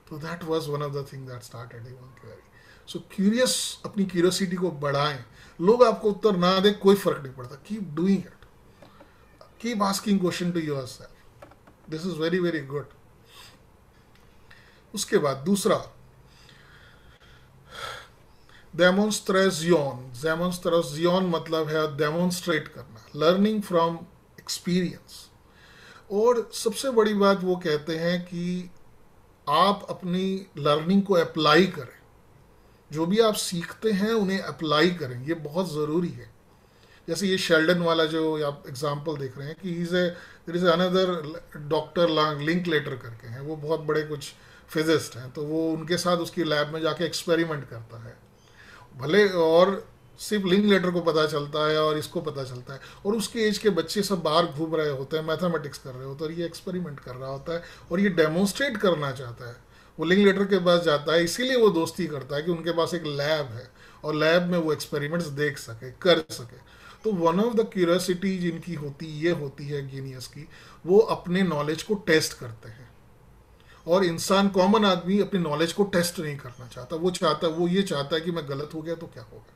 तो that was one of the thing that query so curious अपनी क्यूरियोसिटी को बढ़ाएँ। लोग आपको उत्तर ना दे, कोई फ़र्क नहीं पड़ता। Keep doing it keep asking question to yourself this is very very good उसके बाद दूसरा। डेमोन्स्ट्रेजियन डेमोन्स्ट्रेजियन मतलब है डेमोन्स्ट्रेट करना। लर्निंग फ्रॉम एक्सपीरियंस और सबसे बड़ी बात वो कहते हैं कि आप अपनी लर्निंग को अप्लाई करें। जो भी आप सीखते हैं, उन्हें अप्लाई करें। ये बहुत ज़रूरी है। जैसे ये शेल्डन वाला जो आप एग्जांपल देख रहे हैं कि is a there is another doctor link letter करके हैं। वो बहुत बड़े कुछ फिजिस्ट हैं तो वो उनके साथ उसकी लैब में जाके एक्सपेरिमेंट करता है। भले और सिर्फ़ लिंक लेटर को पता चलता है और इसको पता चलता है, और उसके एज के बच्चे सब बाहर घूम रहे होते हैं मैथमेटिक्स कर रहे होते हैं, और ये एक्सपेरिमेंट कर रहा होता है, और ये डेमोन्स्ट्रेट करना चाहता है। वो लिंक लेटर के पास जाता है, इसीलिए वो दोस्ती करता है कि उनके पास एक लैब है, और लैब में वो एक्सपेरिमेंट्स देख सके, कर सके। तो वन ऑफ़ द क्यूरियोसिटी जिनकी होती, ये होती है जीनियस की, वो अपने नॉलेज को टेस्ट करते हैं। और इंसान कॉमन आदमी अपनी नॉलेज को टेस्ट नहीं करना चाहता। वो चाहता वो ये चाहता है कि मैं गलत हो गया तो क्या होगा?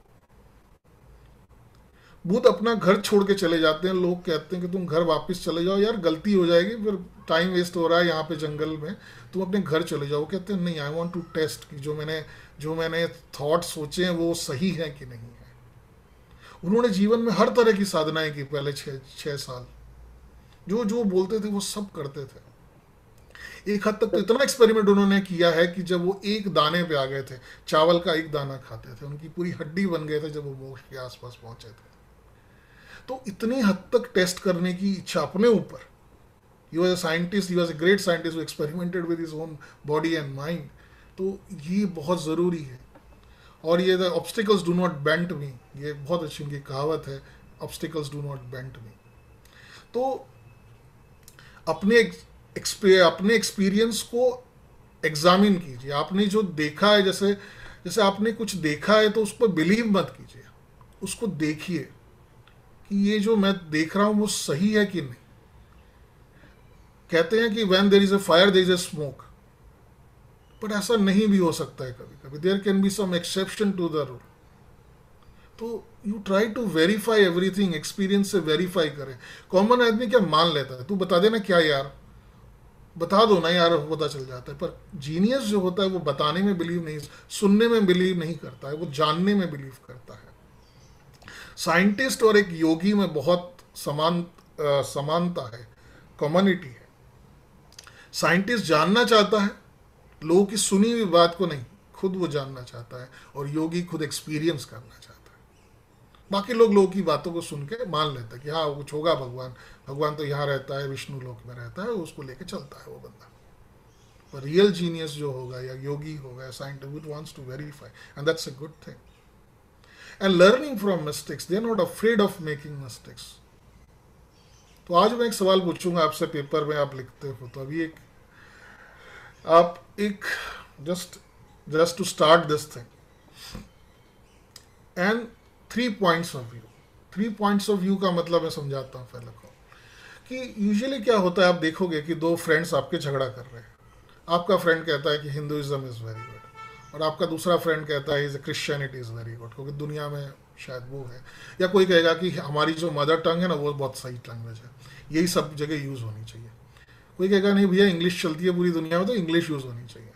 बुद्ध अपना घर छोड़ के चले जाते हैं। लोग कहते हैं कि तुम घर वापस चले जाओ। यार, गलती हो जाएगी, फिर टाइम वेस्ट हो रहा है यहाँ पे जंगल में। तुम अपने घर चले जाओ। कहते हैं, नहीं आई वॉन्ट टू टेस्ट कि जो मैंने जो मैंने थॉट सोचे हैं, वो सही है कि नहीं? उन्होंने जीवन में हर तरह की साधनाएँ की पहले छः छः साल। जो जो बोलते थे, वो सब करते थे। एक हद तक तो इतना एक्सपेरिमेंट उन्होंने किया है कि जब वो एक दाने पे आ गए थे, चावल का एक दाना खाते थे, उनकी पूरी हड्डी बन गए थे जब वो मोक्ष के आसपास पहुँचे थे। तो इतनी हद तक टेस्ट करने की इच्छा अपने ऊपर। He was a scientist he was a great scientist experimented with his own body and mind तो ये बहुत ज़रूरी है। और ये the obstacles do not bent me ये बहुत अच्छी उनकी कहावत है obstacles do not bent me तो अपने अपने एक्सपीरियंस को एग्जामिन कीजिए। आपने जो देखा है, जैसे जैसे आपने कुछ देखा है तो उस पर बिलीव मत कीजिए। उसको देखिए कि ये जो मैं देख रहा हूँ, वो सही है कि नहीं। कहते हैं कि when there is a fire there is a smoke but ऐसा नहीं भी हो सकता है कभी कभी। There can be some exception to the rule तो you try to verify everything experience से वेरीफाई करें। कॉमन आदमी क्या मान लेता है? तू बता देना क्या यार? बता दो ना यार, पता चल जाता है। पर जीनियस जो होता है, वो बताने में बिलीव नहीं, सुनने में बिलीव नहीं करता है। वो जानने में बिलीव करता है। साइंटिस्ट और एक योगी में बहुत समान समानता है कम्युनिटी है। साइंटिस्ट जानना चाहता है लोगों की सुनी हुई बात को नहीं, खुद वो जानना चाहता है और योगी खुद एक्सपीरियंस करना चाहता है। बाकी लोग लोगों की बातों को सुन के मान लेता है कि हाँ कुछ होगा भगवान। भगवान तो यहाँ रहता है, विष्णु लोक में रहता है, उसको लेके चलता है वो बंदा। पर रियल जीनियस जो होगा या योगी होगा scientist wants to verify and that's a good thing and learning from mistakes They are not afraid of making mistakes. तो आज मैं एक सवाल पूछूँगा आपसे पेपर में आप लिखते हो तो अभी एक आप एक just just to start this thing and three points of view three points of view का मतलब मैं समझाता हूँ पहले को। कि यूजुअली क्या होता है, आप देखोगे कि दो फ्रेंड्स आपके झगड़ा कर रहे हैं। आपका फ्रेंड कहता है कि हिंदुइज्म इज़ वेरी गुड और आपका दूसरा फ्रेंड कहता है is Christianity is very good क्योंकि दुनिया में शायद वो है। या कोई कहेगा कि हमारी जो मदर टंग है ना, वो बहुत सही लैंग्वेज है। यही सब जगह यूज़ होनी चाहिए। कोई कहेगा, नहीं भैया इंग्लिश चलती है पूरी दुनिया में तो इंग्लिश यूज़ होनी चाहिए.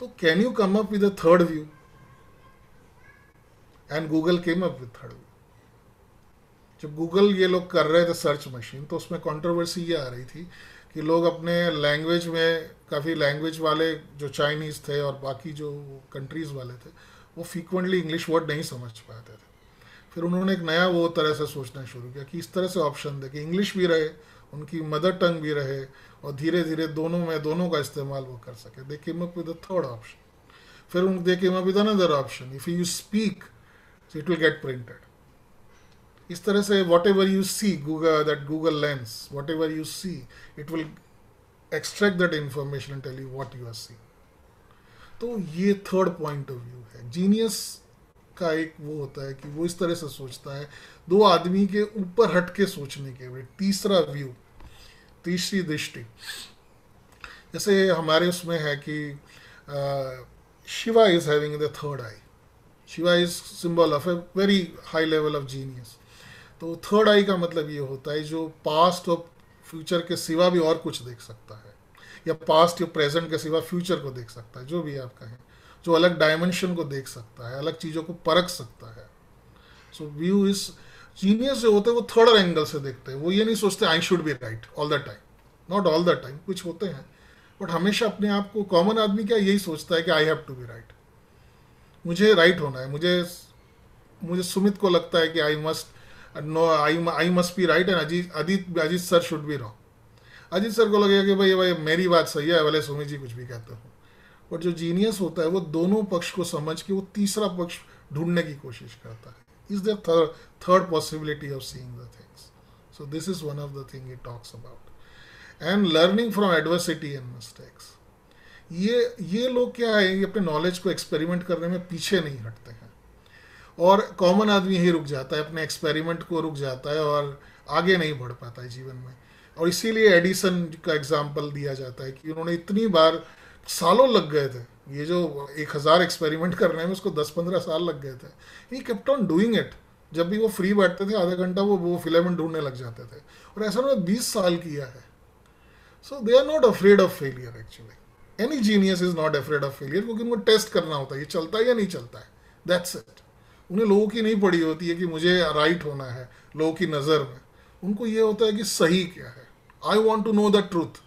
तो can you come up with a third view and Google came up with third view जब गूगल ये लोग कर रहे थे सर्च मशीन तो उसमें कंट्रोवर्सी ये आ रही थी कि लोग अपने लैंग्वेज में, काफ़ी लैंग्वेज वाले जो चाइनीज़ थे और बाकी जो कंट्रीज़ वाले थे, वो फ्रीक्वेंटली इंग्लिश वर्ड नहीं समझ पाते थे। फिर उन्होंने एक नया वो तरह से सोचना शुरू किया कि इस तरह से ऑप्शन दे, कि इंग्लिश भी रहे उनकी मदर टंग भी रहे और धीरे धीरे दोनों में, दोनों का इस्तेमाल वो कर सके। They came up with third option फिर उन they came up with another option if you speak it will get printed इस तरह से whatever you see Google that Google lens whatever you see it will extract that information and tell you what you are see तो ये third point of view है। Genius का एक वो होता है कि वो इस तरह से सोचता है दो आदमी के ऊपर हट के सोचने के लिए। तीसरा व्यू तीसरी दृष्टि। जैसे हमारे उसमें है कि Shiva is having the third eye Shiva is symbol of a very high level of genius तो थर्ड आई का मतलब ये होता है, जो पास्ट और फ्यूचर के सिवा भी और कुछ देख सकता है। या पास्ट या प्रेजेंट के सिवा फ्यूचर को देख सकता है, जो भी आप कहें। जो अलग डायमेंशन को देख सकता है, अलग चीज़ों को परख सकता है। सो व्यू इज़ जीनियस जो होते हैं वो थर्ड एंगल से देखते हैं। वो ये नहीं सोचते I should be right all the time not all the time कुछ होते हैं। बट हमेशा अपने आप को कॉमन आदमी क्या यही सोचता है कि I have to be right मुझे राइट right होना है। मुझे मुझे सुमित को लगता है कि I must no I I must be right and Ajit Ajit Ajit sir should be wrong Ajit sir को लगेगा कि भाई भाई, मेरी बात सही है, भले सुमित जी कुछ भी कहते हो। बट जो जीनियस होता है, वो दोनों पक्ष को समझ के वो तीसरा पक्ष ढूँढने की कोशिश करता है। Is the third possibility of seeing the things so this is one of the thing it talks about and learning from adversity and mistakes ये ये लोग क्या है, ये अपने नॉलेज को एक्सपेरिमेंट करने में पीछे नहीं हटते हैं। और कॉमन आदमी ही रुक जाता है, अपने एक्सपेरिमेंट को रुक जाता है और आगे नहीं बढ़ पाता है जीवन में। और इसीलिए एडिसन का एग्ज़ाम्पल दिया जाता है कि उन्होंने इतनी बार सालों लग गए थे। ये जो एक हज़ार एक्सपेरिमेंट करने में उसको दस पंद्रह साल लग गए थे। He kept on doing it जब भी वो फ्री बैठते थे, आधा घंटा वो वो फिलामेंट ढूँढने लग जाते थे। और ऐसा उन्होंने बीस साल किया है। So they are not afraid of failure actually any genius is not afraid of failure क्योंकि उनको टेस्ट करना होता है, ये चलता है या नहीं चलता है। दैट्स इट उन्हें लोगों की नहीं पड़ी होती है कि मुझे राइट होना है, लोगों की नज़र में। उनको ये होता है कि सही क्या है। I want to know the truth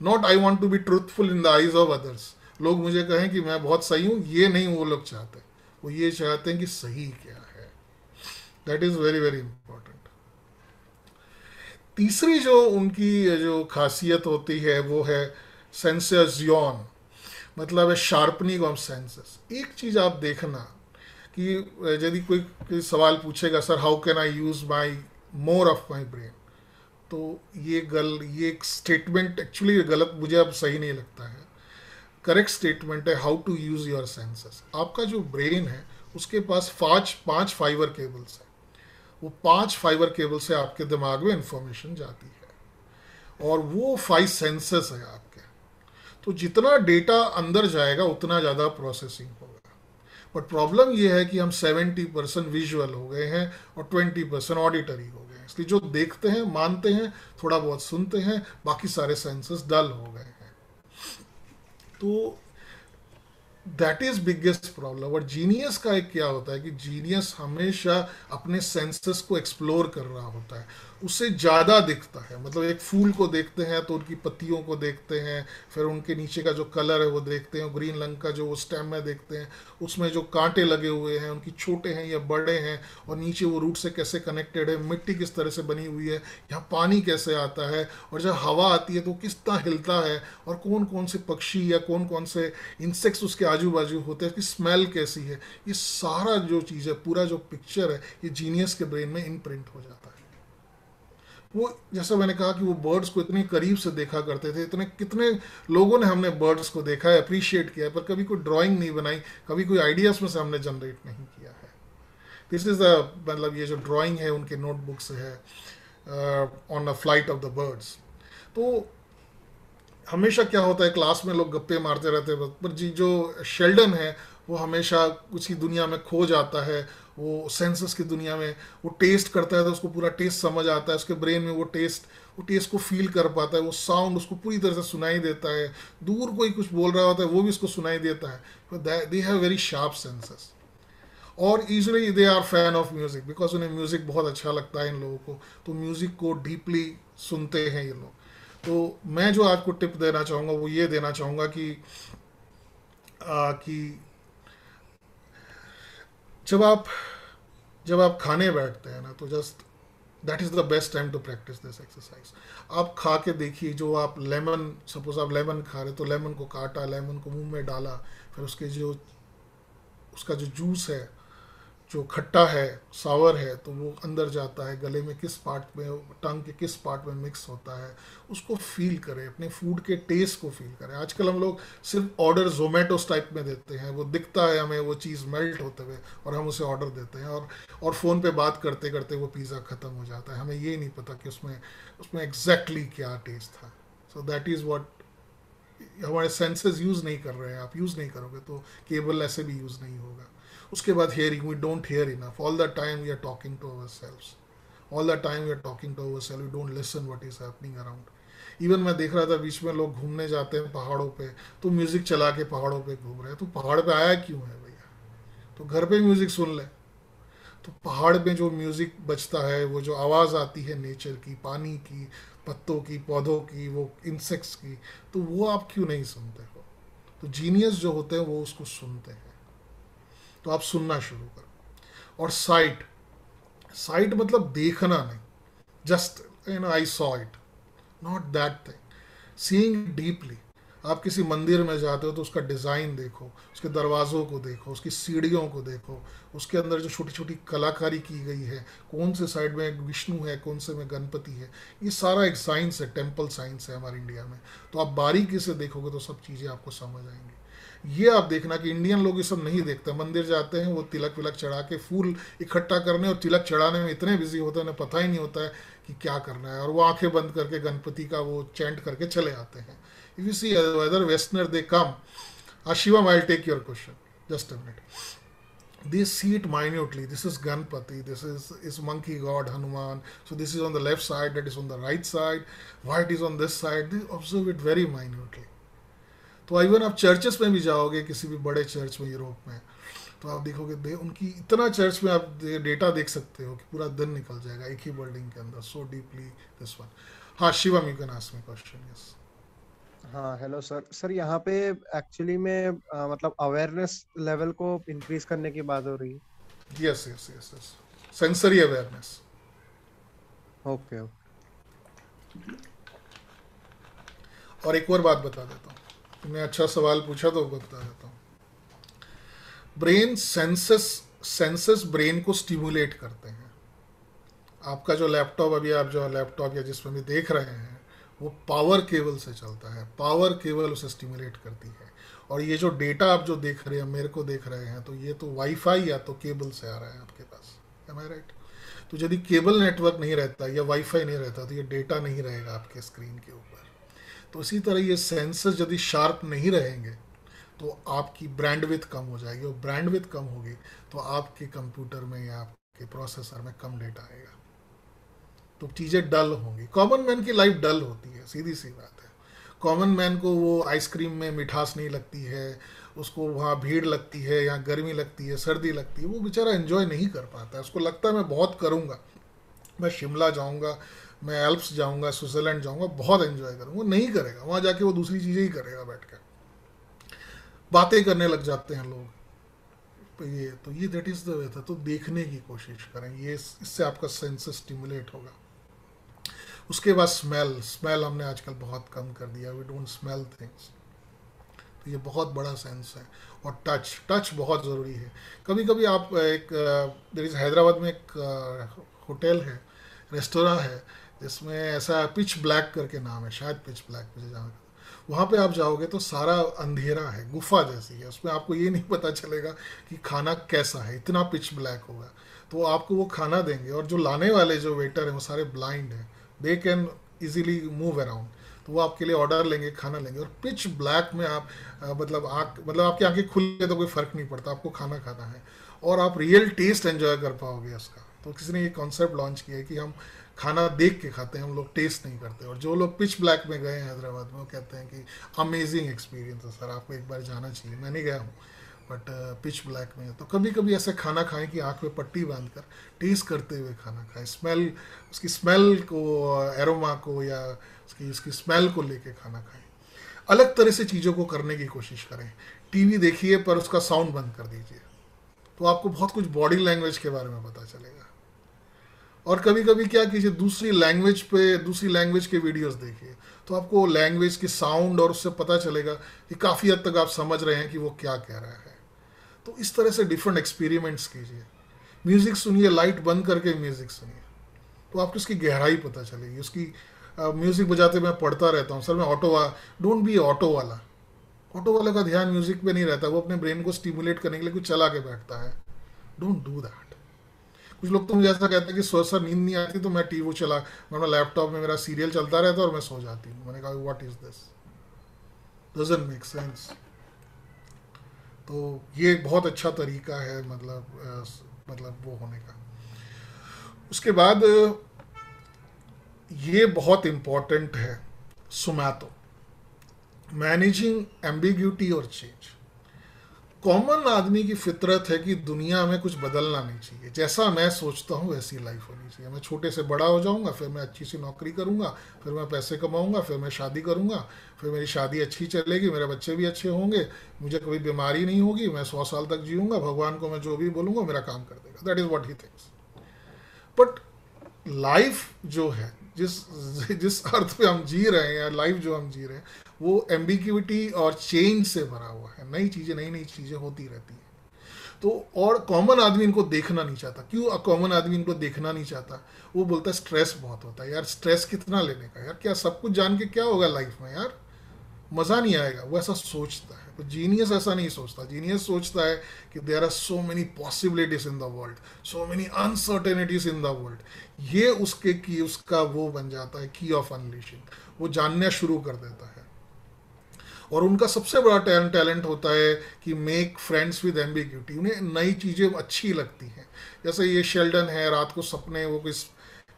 not I want to be truthful in the eyes of others लोग मुझे कहें कि मैं बहुत सही हूँ ये नहीं वो लोग चाहते वो ये चाहते हैं कि सही क्या है। That is very very important तीसरी जो उनकी जो खासियत होती है वो है सेंसेस यॉन मतलब है शार्पनिंग ऑफ़ सेंसेस एक चीज़ आप देखना कि यदि कोई, कोई सवाल पूछेगा sir how can I use my more of my brain तो ये गल ये एक स्टेटमेंट एक्चुअली गलत मुझे अब सही नहीं लगता है। करेक्ट स्टेटमेंट है how to use your senses आपका जो ब्रेन है, उसके पास पाँच पाँच फाइबर केबल्स है। वो पाँच फाइबर केबल से आपके दिमाग में इंफॉर्मेशन जाती है। और वो फाइव सेंसेस है आपके। तो जितना डेटा अंदर जाएगा, उतना ज़्यादा प्रोसेसिंग होगा। बट प्रॉब्लम ये है कि हम सेवेंटी परसेंट विजुअल हो गए हैं और ट्वेंटी परसेंट ऑडिटरी हो गए हैं। इसलिए जो देखते हैं, मानते हैं, थोड़ा बहुत सुनते हैं, बाकी सारे सेंसेस डल हो गए हैं। तो दैट इज़ बिगेस्ट प्रॉब्लम और जीनियस का एक क्या होता है कि जीनियस हमेशा अपने सेंसेस को एक्सप्लोर कर रहा होता है। उससे ज़्यादा दिखता है। मतलब एक फूल को देखते हैं तो उनकी पत्तियों को देखते हैं, फिर उनके नीचे का जो कलर है वो देखते हैं, ग्रीन रंग का जो वो स्टेम है देखते हैं। उसमें जो कांटे लगे हुए हैं, उनकी छोटे हैं या बड़े हैं, और नीचे वो रूट से कैसे कनेक्टेड है, मिट्टी किस तरह से बनी हुई है, यहाँ पानी कैसे आता है, और जब हवा आती है तो किस तरह हिलता है, और कौन कौन से पक्षी या कौन कौन से इंसेक्ट्स उसके आजू बाजू होते हैं, उसकी स्मेल कैसी है, ये सारा जो चीज़ है, पूरा जो पिक्चर है, ये जीनियस के ब्रेन में इनप्रिंट हो जाता है। वो जैसा मैंने कहा कि वो बर्ड्स को इतने करीब से देखा करते थे, इतने, कितने लोगों ने हमने बर्ड्स को देखा है अप्रिशिएट किया है, पर कभी कोई ड्राइंग नहीं बनाई, कभी कोई आइडियाज़ में से हमने जनरेट नहीं किया है। दिस इज़ द मतलब ये जो ड्राइंग है, उनके नोटबुक से है on a flight of the birds तो हमेशा क्या होता है क्लास में लोग गप्पे मारते रहते हैं, पर जी जो शेल्डन है, वो हमेशा उसी दुनिया में खो जाता है वो सेंसस की दुनिया में वो टेस्ट करता है तो उसको पूरा टेस्ट समझ आता है उसके ब्रेन में वो टेस्ट वो टेस्ट को फील कर पाता है वो साउंड उसको पूरी तरह से सुनाई देता है। दूर कोई कुछ बोल रहा होता है वो भी उसको सुनाई देता है। They have very sharp senses और usually they are fan of music because उन्हें म्यूज़िक बहुत अच्छा लगता है इन लोगों को। तो म्यूज़िक को डीपली सुनते हैं ये लोग। तो मैं जो आपको टिप देना चाहूँगा वो ये देना चाहूँगा कि आ, कि जब आप जब आप खाने बैठते हैं ना तो just that is the best time to practise this exercise आप खा के देखिए, जो आप लेमन सपोज़ आप लेमन खा रहे तो लेमन को काटा लेमन को मुँह में डाला, फिर उसके जो, उसका जो जूस है जो खट्टा है, सावर है तो वो अंदर जाता है, गले में किस पार्ट में, टंग के किस पार्ट में मिक्स होता है, उसको फील करें, अपने फ़ूड के टेस्ट को फील करें। आजकल हम लोग सिर्फ़ ऑर्डर जोमेटोस टाइप में देते हैं, वो दिखता है हमें, वो चीज़ मेल्ट होते हुए, और हम उसे ऑर्डर देते हैं, और और फ़ोन पे बात करते करते वो पिज़्ज़ा ख़त्म हो जाता है। हमें ये नहीं पता कि उसमें उसमें एग्जैक्टली exactly क्या टेस्ट था। सो दैट इज़ वॉट हमारे सेंसेस यूज़ नहीं कर रहे हैं, आप यूज़ नहीं करोगे तो केबल ऐसे भी यूज़ नहीं होगा। उसके बाद hearing we don't hear enough all the time we are talking to ourselves all the time we are talking to ourself we don't listen what is happening around even मैं देख रहा था बीच में लोग घूमने जाते हैं पहाड़ों पे। तो म्यूज़िक चला के पहाड़ों पे घूम रहे हैं। तो पहाड़ पे आया क्यों है भैया? तो घर पे म्यूज़िक सुन ले। तो पहाड़ में जो म्यूज़िक बजता है, वो जो आवाज़ आती है नेचर की, पानी की, पत्तों की, पौधों की, वो इंसेक्ट्स की तो वो आप क्यों नहीं सुनते हो? तो जीनियस जो होते हैं, वो उसको सुनते हैं। तो आप सुनना शुरू करो। और साइट साइट मतलब देखना नहीं just you know I saw it not that thing seeing deeply आप किसी मंदिर में जाते हो तो उसका डिज़ाइन देखो, उसके दरवाज़ों को देखो, उसकी सीढ़ियों को देखो, उसके अंदर जो छोटी छोटी कलाकारी की गई है, कौन से साइड में विष्णु है, कौन से में गणपति है, ये सारा एक साइंस है टेंपल साइंस है हमारे इंडिया में। तो आप बारीकी से देखोगे तो सब चीज़ें आपको समझ आएँगी। ये आप देखना कि इंडियन लोग ये सब नहीं देखते। मंदिर जाते हैं, वो तिलक विलक चढ़ा के फूल इकट्ठा करने और तिलक चढ़ाने में इतने बिज़ी होते हैं, उन्हें पता ही नहीं होता है कि क्या करना है। और वो आँखें बंद करके गणपति का वो चैंट करके चले आते हैं। If you see whether westerner they come Shivam I take your question just a minute they see it minutely. This is ganpati. This is is monkey god, hanuman. So, this is on the left side, that is on the right side. Why it is on this side? They observe तो even आप churches में भी जाओगे किसी भी बड़े church में Europe में तो आप देखोगे दे उनकी इतना चर्च में आप डेटा देख सकते हो कि पूरा दिन निकल जाएगा एक ही बिल्डिंग के अंदर सो डीपली दिस वन हाँ Shivam you can ask me question yes हाँ हेलो सर सर यहाँ पे एक्चुअली में आ, मतलब अवेयरनेस लेवल को इंक्रीज करने की बात हो रही है। Yes yes yes yes sensory awareness okay okay और एक और बात बता देता हूँ। तुमने अच्छा सवाल पूछा तो बता देता हूँ। ब्रेन सेंसस सेंसस ब्रेन को स्टिमुलेट करते हैं। आपका जो लैपटॉप अभी आप जो लैपटॉप या जिसमें भी देख रहे हैं, वो पावर केबल से चलता है। पावर केबल उसे स्टिमुलेट करती है। और ये जो डेटा आप जो देख रहे हैं, मेरे को देख रहे हैं तो ये तो वाईफाई या तो केबल से आ रहा है आपके पास। एम आई राइट तो यदि केबल नेटवर्क नहीं रहता या वाईफाई नहीं रहता तो ये डेटा नहीं रहेगा आपके स्क्रीन के ऊपर। तो इसी तरह ये सेंसर यदि शार्प नहीं रहेंगे तो आपकी ब्रांडविथ कम हो जाएगी और ब्रांडविथ कम होगी तो आपके कंप्यूटर में या आपके प्रोसेसर में कम डेटा आएगा। तो चीज़ें डल होंगी। कॉमन मैन की लाइफ डल होती है, सीधी सी बात है। कॉमन मैन को वो आइसक्रीम में मिठास नहीं लगती है, उसको वहाँ भीड़ लगती है, यहाँ गर्मी लगती है, सर्दी लगती है, वो बेचारा एंजॉय नहीं कर पाता है। उसको लगता है, मैं बहुत करूँगा, मैं शिमला जाऊँगा मैं एल्प्स जाऊँगा स्विट्ज़रलैंड जाऊँगा, बहुत एंजॉय करूँगा। नहीं करेगा, वहाँ जाके वो दूसरी चीज़ें ही करेगा बैठ कर बातें करने लग जाते हैं लोग। तो ये तो ये दैट इज़ द वे था। तो देखने की कोशिश करें। ये इससे आपका सेंस स्टिमुलेट होगा। उसके बाद स्मेल स्मेल हमने आजकल बहुत कम कर दिया। वी डोंट स्मेल थिंग्स तो ये बहुत बड़ा सेंस है। और टच टच बहुत ज़रूरी है। कभी कभी आप एक देर इज़ हैदराबाद में एक होटल है रेस्टोरेंट है। जिसमें ऐसा पिच ब्लैक करके नाम है, शायद पिच ब्लैक मुझे वहाँ पे आप जाओगे तो सारा अंधेरा है, गुफा जैसी है। उसमें आपको ये नहीं पता चलेगा कि खाना कैसा है, इतना पिच ब्लैक होगा। तो आपको वो खाना देंगे और जो लाने वाले जो वेटर हैं, वो सारे ब्लाइंड हैं। They can easily move around तो वो आपके लिए ऑर्डर लेंगे, खाना लेंगे। और पिच ब्लैक में आप मतलब आँख मतलब आपकी आँखें खुले तो कोई फ़र्क नहीं पड़ता, आपको खाना खाना है। और आप रियल टेस्ट एन्जॉय कर पाओगे उसका। तो किसी ने ये कॉन्सेप्ट लॉन्च किया है कि हम खाना देख के खाते हैं, हम लोग टेस्ट नहीं करते। और जो लोग पिच ब्लैक में गए हैं हैदराबाद में, वो कहते हैं कि अमेजिंग एक्सपीरियंस है सर, आपको एक बार जाना चाहिए। मैं नहीं गया हूँ बट पिच ब्लैक में तो कभी कभी ऐसे खाना खाएँ कि आँख में पट्टी बाँध कर टेस्ट करते हुए खाना खाएँ। स्मेल उसकी स्मेल को एरोमा को या उसकी उसकी स्मेल को लेके खाना खाएँ। अलग तरह से चीज़ों को करने की कोशिश करें। टीवी देखिए, पर उसका साउंड बंद कर दीजिए। तो आपको बहुत कुछ बॉडी लैंग्वेज के बारे में पता चलेगा। और कभी कभी क्या कीजिए, दूसरी लैंग्वेज पे, दूसरी लैंग्वेज के वीडियोस देखिए। तो आपको लैंग्वेज की साउंड और उससे पता चलेगा कि काफ़ी हद तक आप समझ रहे हैं कि वो क्या कह रहा है। तो इस तरह से डिफरेंट एक्सपेरिमेंट्स कीजिए। म्यूज़िक सुनिए लाइट बंद करके म्यूज़िक सुनिए। तो आपको उसकी गहराई पता चलेगी। उसकी म्यूज़िक बजाते मैं पढ़ता रहता हूँ। सर, मैं ऑटो वाला डोंट बी ऑटो वाला। ऑटो वाले का ध्यान म्यूज़िक पे नहीं रहता। वो अपने ब्रेन को स्टिमुलेट करने के लिए कुछ चला के बैठता है। डोंट डू दैट कुछ लोग तो मुझे ऐसा कहते हैं कि सो सर नींद नहीं आती तो मैं टीवी चला, मैं लैपटॉप में मेरा सीरियल चलता रहता और मैं सो जाती हूँ। मैंने कहा what is this doesn't make sense तो ये एक बहुत अच्छा तरीका है मतलब मतलब वो होने का। उसके बाद, ये बहुत इम्पोर्टेंट है सुमैतो मैनेजिंग एम्बिग्यूटी और चेंज कॉमन आदमी की फितरत है कि दुनिया में कुछ बदलना नहीं चाहिए। जैसा मैं सोचता हूँ, वैसी लाइफ होनी चाहिए। मैं छोटे से बड़ा हो जाऊँगा, फिर मैं अच्छी सी नौकरी करूँगा, फिर मैं पैसे कमाऊँगा, फिर मैं शादी करूँगा, फिर मेरी शादी अच्छी चलेगी, मेरे बच्चे भी अच्छे होंगे, मुझे कभी बीमारी नहीं होगी, मैं सौ साल तक जीऊँगा, भगवान को मैं जो भी बोलूँगा मेरा काम कर देगा। That is what he things but life जो है जिस जिस अर्थ पे हम जी रहे हैं लाइफ जो हम जी रहे हैं, वो एम्बिक्यूटी और चेंज से भरा हुआ है। नई चीज़ें नई नई चीज़ें होती रहती हैं। तो और कॉमन आदमी इनको देखना नहीं चाहता। क्यों कॉमन आदमी इनको देखना नहीं चाहता? वो बोलता है स्ट्रेस बहुत होता है। यार स्ट्रेस कितना लेने का? यार, क्या सब कुछ जान के क्या होगा लाइफ में? यार, मज़ा नहीं आएगा। वो ऐसा सोचता है। तो जीनियस ऐसा नहीं सोचता। जीनियस सोचता है कि there are so many possibilities in the world so many uncertainties in the world ये उसके की, उसका वो बन जाता है की ऑफ़ अनलिशिंग वो जानना शुरू कर देता है। और उनका सबसे बड़ा टैलेंट होता है कि मेक फ्रेंड्स विद एम्बिग्यूटी उन्हें नई चीज़ें अच्छी लगती हैं। जैसे ये शेल्डन है, रात को सपने, वो किस,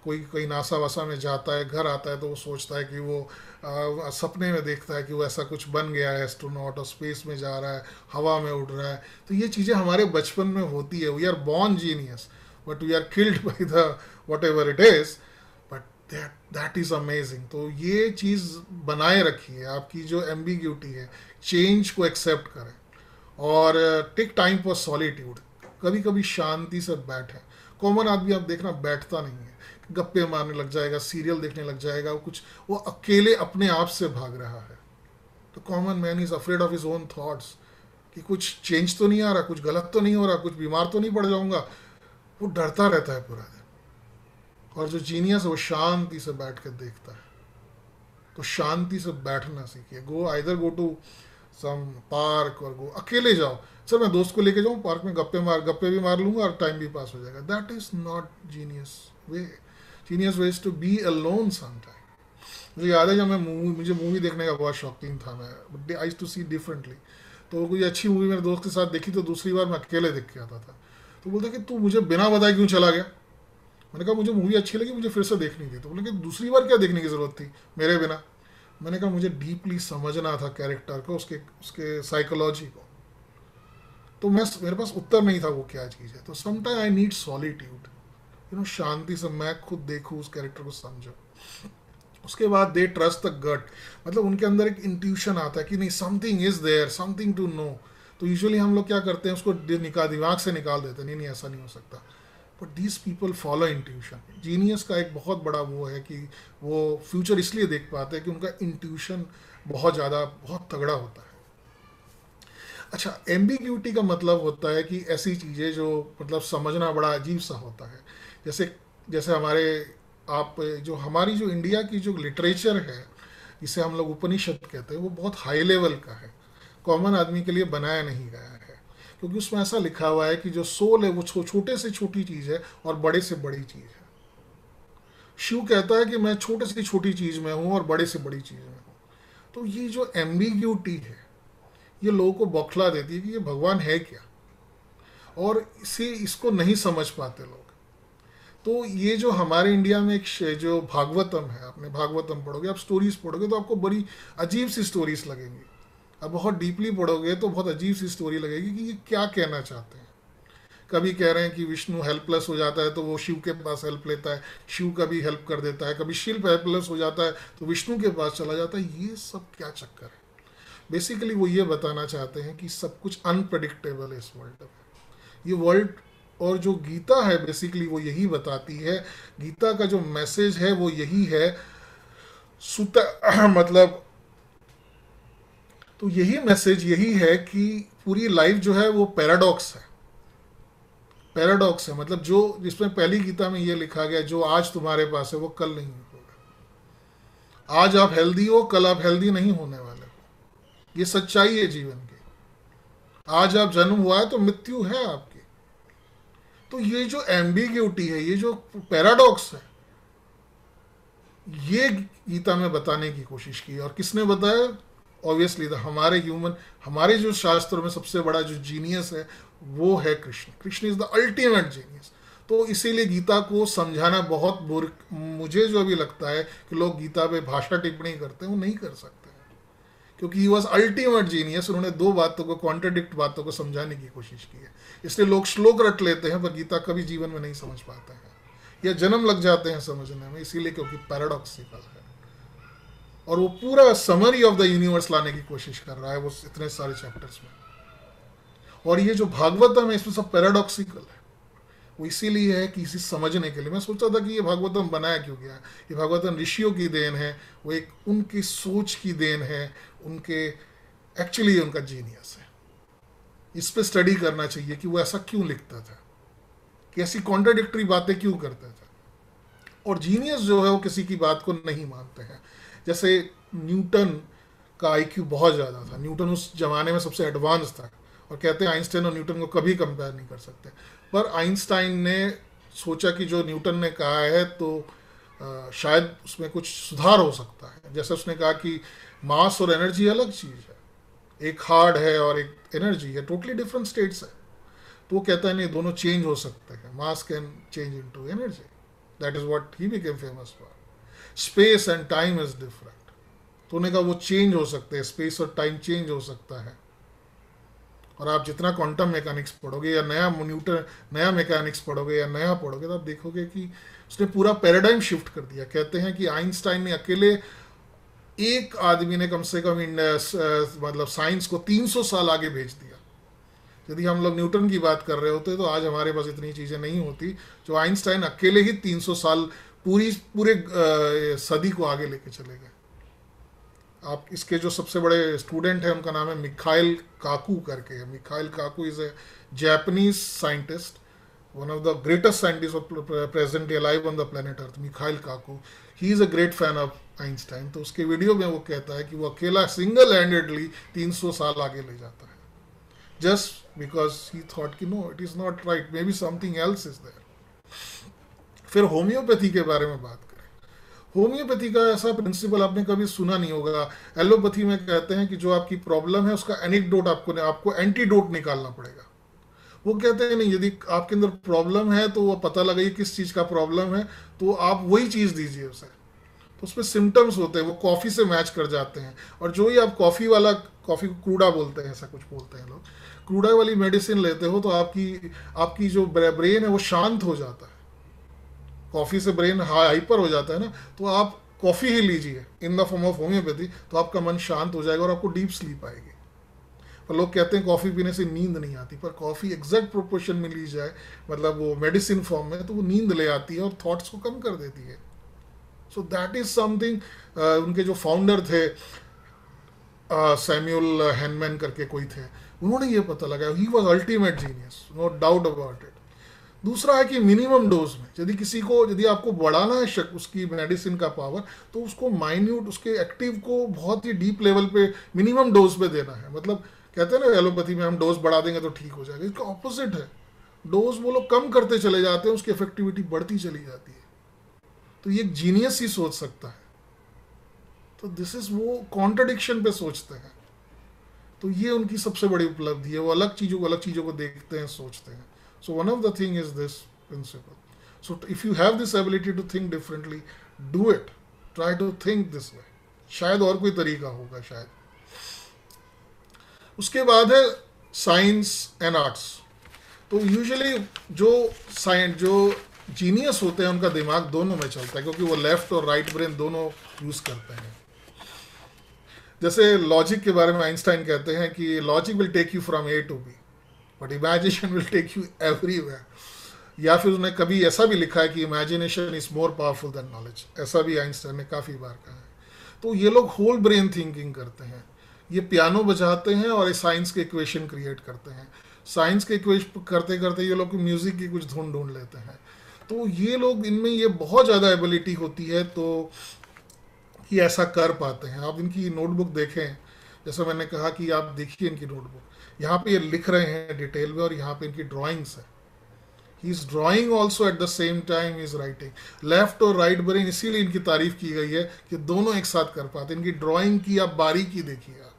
कोई कोई नासा वासा में जाता है, घर आता है तो वो सोचता है कि वो सपने में देखता है कि वो ऐसा कुछ बन गया है एस्ट्रोनॉट और स्पेस में जा रहा है, हवा में उड़ रहा है। तो ये चीज़ें हमारे बचपन में होती है। We are born genius but we are killed by the whatever it is that that is amazing तो ये चीज़ बनाए रखिए। आपकी जो एम्बिग्यूटी है चेंज को एक्सेप्ट करें। और टेक टाइम फॉर सॉलिट्यूड कभी कभी शांति से बैठें। कॉमन आदमी आप देखना बैठता नहीं है। गप्पे मारने लग जाएगा सीरियल देखने लग जाएगा, वो कुछ, वो अकेले अपने आप से भाग रहा है। तो common man is afraid of his own thoughts कि कुछ चेंज तो नहीं आ रहा, कुछ गलत तो नहीं हो रहा, कुछ बीमार तो नहीं पड़ जाऊँगा। वो डरता रहता है पूरा दिन। और जो जीनियस वो शांति से बैठ कर देखता है। तो शांति से बैठना सीखिए। Go either go to some park और गो अकेले जाओ। सर, मैं दोस्त को लेके जाऊँ पार्क में गप्पे मार, गप्पे भी मार लूँगा और टाइम भी पास हो जाएगा। That is not genius way genius way is to be alone some time मुझे याद है जब मैं मूवी मुझे मूवी देखने का बहुत शौकीन था मैं आई टू सी डिफरेंटली तो कोई अच्छी मूवी मेरे दोस्त के साथ देखी तो दूसरी बार मैं अकेले देख के आता था। तो बोलता कि तू मुझे बिना बताए क्यों चला गया? मैंने कहा, मुझे मूवी अच्छी लगी, मुझे फिर से देखनी थी। तो बोले कि दूसरी बार क्या देखने की ज़रूरत थी? मेरे बिना। मैंने कहा, मुझे डीपली समझना था कैरेक्टर को, उसके उसके साइकोलॉजी को। तो मैं, मेरे पास उत्तर नहीं था वो क्या चीज़ है। तो sometime I need solitude you know शांति से मैं खुद देखूँ उस कैरेक्टर को समझो। उसके बाद दे ट्रस्ट द गट मतलब उनके अंदर एक इंट्यूशन आता है कि नहीं something is there something to know तो यूजुअली हम लोग क्या करते हैं, उसको निकाल, दिमाग से निकाल देते हैं, नहीं नहीं, ऐसा नहीं हो सकता। But these people follow intuition genius का एक बहुत बड़ा वो है कि वो फ्यूचर इसलिए देख पाते हैं कि उनका इंट्यूशन बहुत ज़्यादा, बहुत तगड़ा होता है। अच्छा एम्बिग्यूटी का मतलब होता है कि ऐसी चीज़ें जो मतलब समझना बड़ा अजीब सा होता है। जैसे जैसे हमारे, आप जो, हमारी जो इंडिया की जो लिटरेचर है जिसे हम लोग उपनिषद कहते हैं, वो बहुत हाई लेवल का है। कॉमन आदमी के लिए बनाया नहीं गया है। क्योंकि उसमें ऐसा लिखा हुआ है कि जो सोल है, वो छोटे से छोटी चीज़ है और बड़े से बड़ी चीज़ है। शिव कहता है कि मैं छोटे से छोटी चीज़ में हूँ और बड़े से बड़ी चीज़ में हूँ। तो ये जो एम्बिग्यूटी है, ये लोगों को बौखला देती है कि ये भगवान है क्या? और इसे, इसको नहीं समझ पाते लोग। तो ये जो हमारे इंडिया में एक जो भागवतम है, आपने भागवतम पढ़ोगे, आप स्टोरीज पढ़ोगे तो आपको बड़ी अजीब सी स्टोरीज लगेंगी। अब बहुत डीपली पढ़ोगे तो बहुत अजीब सी स्टोरी लगेगी कि ये क्या कहना चाहते हैं। कभी कह रहे हैं कि विष्णु हेल्पलेस हो जाता है तो वो शिव के पास हेल्प लेता है, शिव का भी हेल्प कर देता है, कभी शिल्प हेल्पलेस हो जाता है तो विष्णु के पास चला जाता है। ये सब क्या चक्कर है? बेसिकली वो ये बताना चाहते हैं कि सब कुछ अनप्रडिक्टेबल है इस वर्ल्ड में। ये वर्ल्ड और जो गीता है बेसिकली वो यही बताती है, गीता का जो मैसेज है वो यही है, सुत मतलब तो यही मैसेज यही है कि पूरी लाइफ जो है वो पैराडॉक्स है। पैराडॉक्स है मतलब जो जिसमें पहली गीता में ये लिखा गया, जो आज तुम्हारे पास है, वो कल नहीं होगा। आज आप हेल्दी हो, कल आप हेल्दी नहीं होने वाले। हो ये सच्चाई है जीवन की। आज आप जन्म हुआ है तो मृत्यु है आपकी। तो ये जो एम्बिग्यूटी है, ये जो पैराडॉक्स है, ये गीता में बताने की कोशिश की और किसने बताया? ऑब्वियसली हमारे ह्यूमन हमारे जो शास्त्रों में सबसे बड़ा जो जीनियस है, वो है Krishna. Krishna is the ultimate genius तो इसीलिए गीता को समझाना बहुत बुर, मुझे जो अभी लगता है कि लोग गीता पे भाषा टिप्पणी करते हैं, वो नहीं कर सकते क्योंकि ही वॉज़ अल्टीमेट जीनियस उन्होंने दो बातों को कॉन्ट्रडिक्ट बातों को समझाने की कोशिश की है। इसलिए लोग श्लोक रट लेते हैं, पर गीता कभी जीवन में नहीं समझ पाते हैं। या जन्म लग जाते हैं समझने में, इसीलिए क्योंकि पैराडॉक्सिकल है। और वो पूरा समरी ऑफ़ द यूनिवर्स लाने की कोशिश कर रहा है, वो इतने सारे चैप्टर्स में। और ये जो भागवतम है इसमें सब पैराडॉक्सिकल है, वो इसीलिए है कि इसे समझने के लिए। मैं सोचा था कि ये भागवतम बनाया क्यों गया? ये भागवतम ऋषियों की देन है, वो एक उनकी सोच की देन है, उनके एक्चुअली उनका जीनियस है। इस पर स्टडी करना चाहिए कि वो ऐसा क्यों लिखता था? कि ऐसी कॉन्ट्राडिक्टरी बातें क्यों करता था? और जीनियस जो है वो किसी की बात को नहीं मानते हैं। जैसे न्यूटन का आईक्यू बहुत ज़्यादा था। न्यूटन उस जमाने में सबसे एडवांस था और कहते हैं आइंस्टाइन और न्यूटन को कभी कंपेयर नहीं कर सकते। पर आइंस्टाइन ने सोचा कि जो न्यूटन ने कहा है तो शायद उसमें कुछ सुधार हो सकता है। जैसे उसने कहा कि मास और एनर्जी अलग चीज़ है। एक हार्ड है और एक एनर्जी है टोटली डिफरेंट स्टेट्स है। तो वो कहता है, नहीं, दोनों चेंज हो सकते हैं। Mass can change into energy that is what he became famous for space and time is different तो उन्हें कहा, वो चेंज हो सकते हैं। स्पेस और टाइम चेंज हो सकता है। और आप जितना क्वांटम मैकेनिक्स पढ़ोगे या नया न्यूटन नया मैकेनिक्स पढ़ोगे या नया पढ़ोगे तो आप देखोगे कि उसने पूरा पैराडाइम शिफ्ट कर दिया। कहते हैं कि आइंस्टाइन ने अकेले एक आदमी ने कम से कम मतलब साइंस को 300 साल आगे भेज दिया। यदि हम लोग न्यूटन की बात कर रहे होते तो आज हमारे पास इतनी चीज़ें नहीं होती, जो आइंस्टाइन अकेले ही 300 साल पूरी, पूरे सदी को आगे लेके चले गए। आप इसके जो सबसे बड़े स्टूडेंट हैं, उनका नाम है मिखाइल काकू करके। है Mikhail Kaku is a Japanese scientist one of the greatest scientist of present alive on the planet earth Mikhail Kaku. He is a great fan of Einstein तो उसके वीडियो में वो कहता है कि वो अकेला सिंगल हैंडेडली 300 साल आगे ले जाता है। जस्ट बिकॉज़ ही थॉट कि no it is not right maybe something else is there फिर होम्योपैथी के बारे में बात करें। होम्योपैथी का ऐसा प्रिंसिपल आपने कभी सुना नहीं होगा। एलोपैथी में कहते हैं कि जो आपकी प्रॉब्लम है, उसका एनिकडोट आपको आपको एंटीडोट निकालना पड़ेगा। वो कहते हैं, नहीं, यदि आपके अंदर प्रॉब्लम है तो वो पता लगे किस चीज़ का प्रॉब्लम है तो आप वही चीज़ दीजिए उसे। उसमें सिम्टम्स होते हैं, वो कॉफ़ी से मैच कर जाते हैं। और जो ही आप कॉफ़ी वाला कॉफ़ी को क्रूडा बोलते हैं, ऐसा कुछ बोलते हैं लोग। क्रूडा वाली मेडिसिन लेते हो तो आपकी आपकी जो ब्रेन है वो शांत हो जाता है। कॉफ़ी से ब्रेन हाइपर हो जाता है ना तो आप कॉफ़ी ही लीजिए in the form of homeopathy तो आपका मन शांत हो जाएगा और आपको डीप स्लीप आएगी। पर लोग कहते हैं कॉफ़ी पीने से नींद नहीं आती, पर कॉफ़ी एग्जैक्ट प्रोपोर्शन में ली जाए मतलब वो मेडिसिन फॉर्म में तो वो नींद ले आती है और थॉट्स को कम कर देती है। सो दैट इज़ समथिंग उनके जो फाउंडर थे सैम्यूल uh, हैनमैन करके कोई थे उन्होंने ये पता लगाया। He was ultimate genius no doubt about it दूसरा है कि मिनिमम डोज में यदि किसी को यदि आपको बढ़ाना है शक उसकी मेडिसिन का पावर तो उसको माइन्यूट उसके एक्टिव को बहुत ही डीप लेवल पे मिनिमम डोज पे देना है। मतलब कहते हैं ना एलोपैथी में हम डोज बढ़ा देंगे तो ठीक हो जाएगा। इसका ऑपोजिट है। डोज वो लोग कम करते चले जाते हैं उसकी इफेक्टिविटी बढ़ती चली जाती है। तो ये जीनियस ही सोच सकता है। तो दिस इज़ वो कॉन्ट्रडिक्शन पे सोचते हैं। तो ये उनकी सबसे बड़ी उपलब्धि है, वो अलग चीज़ों को, अलग चीज़ों को देखते हैं, सोचते हैं। So one of the thing is this principle so if you have this ability to think differently do it try to think this way शायद और कोई तरीका होगा, शायद। उसके बाद है साइंस एंड आर्ट्स तो यूजुअली जो साइंस जो जीनियस होते हैं, उनका दिमाग दोनों में चलता है, क्योंकि वो लेफ़्ट और राइट ब्रेन दोनों यूज़ करते हैं। जैसे लॉजिक के बारे में आइंस्टाइन कहते हैं कि logic will take you from A to B but imagination will take you everywhere या फिर उन्हें कभी ऐसा भी लिखा है कि imagination is more powerful than knowledge ऐसा भी आइंस्टाइन ने काफ़ी बार कहा है। तो ये लोग होल ब्रेन थिंकिंग करते हैं। ये पियानो बजाते हैं और साइंस के इक्वेशन क्रिएट करते हैं। साइंस के इक्वेशन करते करते ये लोग म्यूज़िक की कुछ ढूंढ ढूंढ लेते हैं। तो ये लोग इनमें ये बहुत ज़्यादा एबिलिटी होती है तो ये ऐसा कर पाते हैं। आप इनकी नोटबुक देखें, जैसे मैंने कहा कि आप देखिए इनकी नोटबुक यहाँ पे ये लिख रहे हैं डिटेल में और यहाँ पे इनकी ड्राइंग्स है। He is drawing also at the same time is writing left और राइट ब्रेन इसीलिए इनकी तारीफ़ की गई है कि दोनों एक साथ कर पाते इनकी ड्राइंग की आप बारीकी देखिए आप।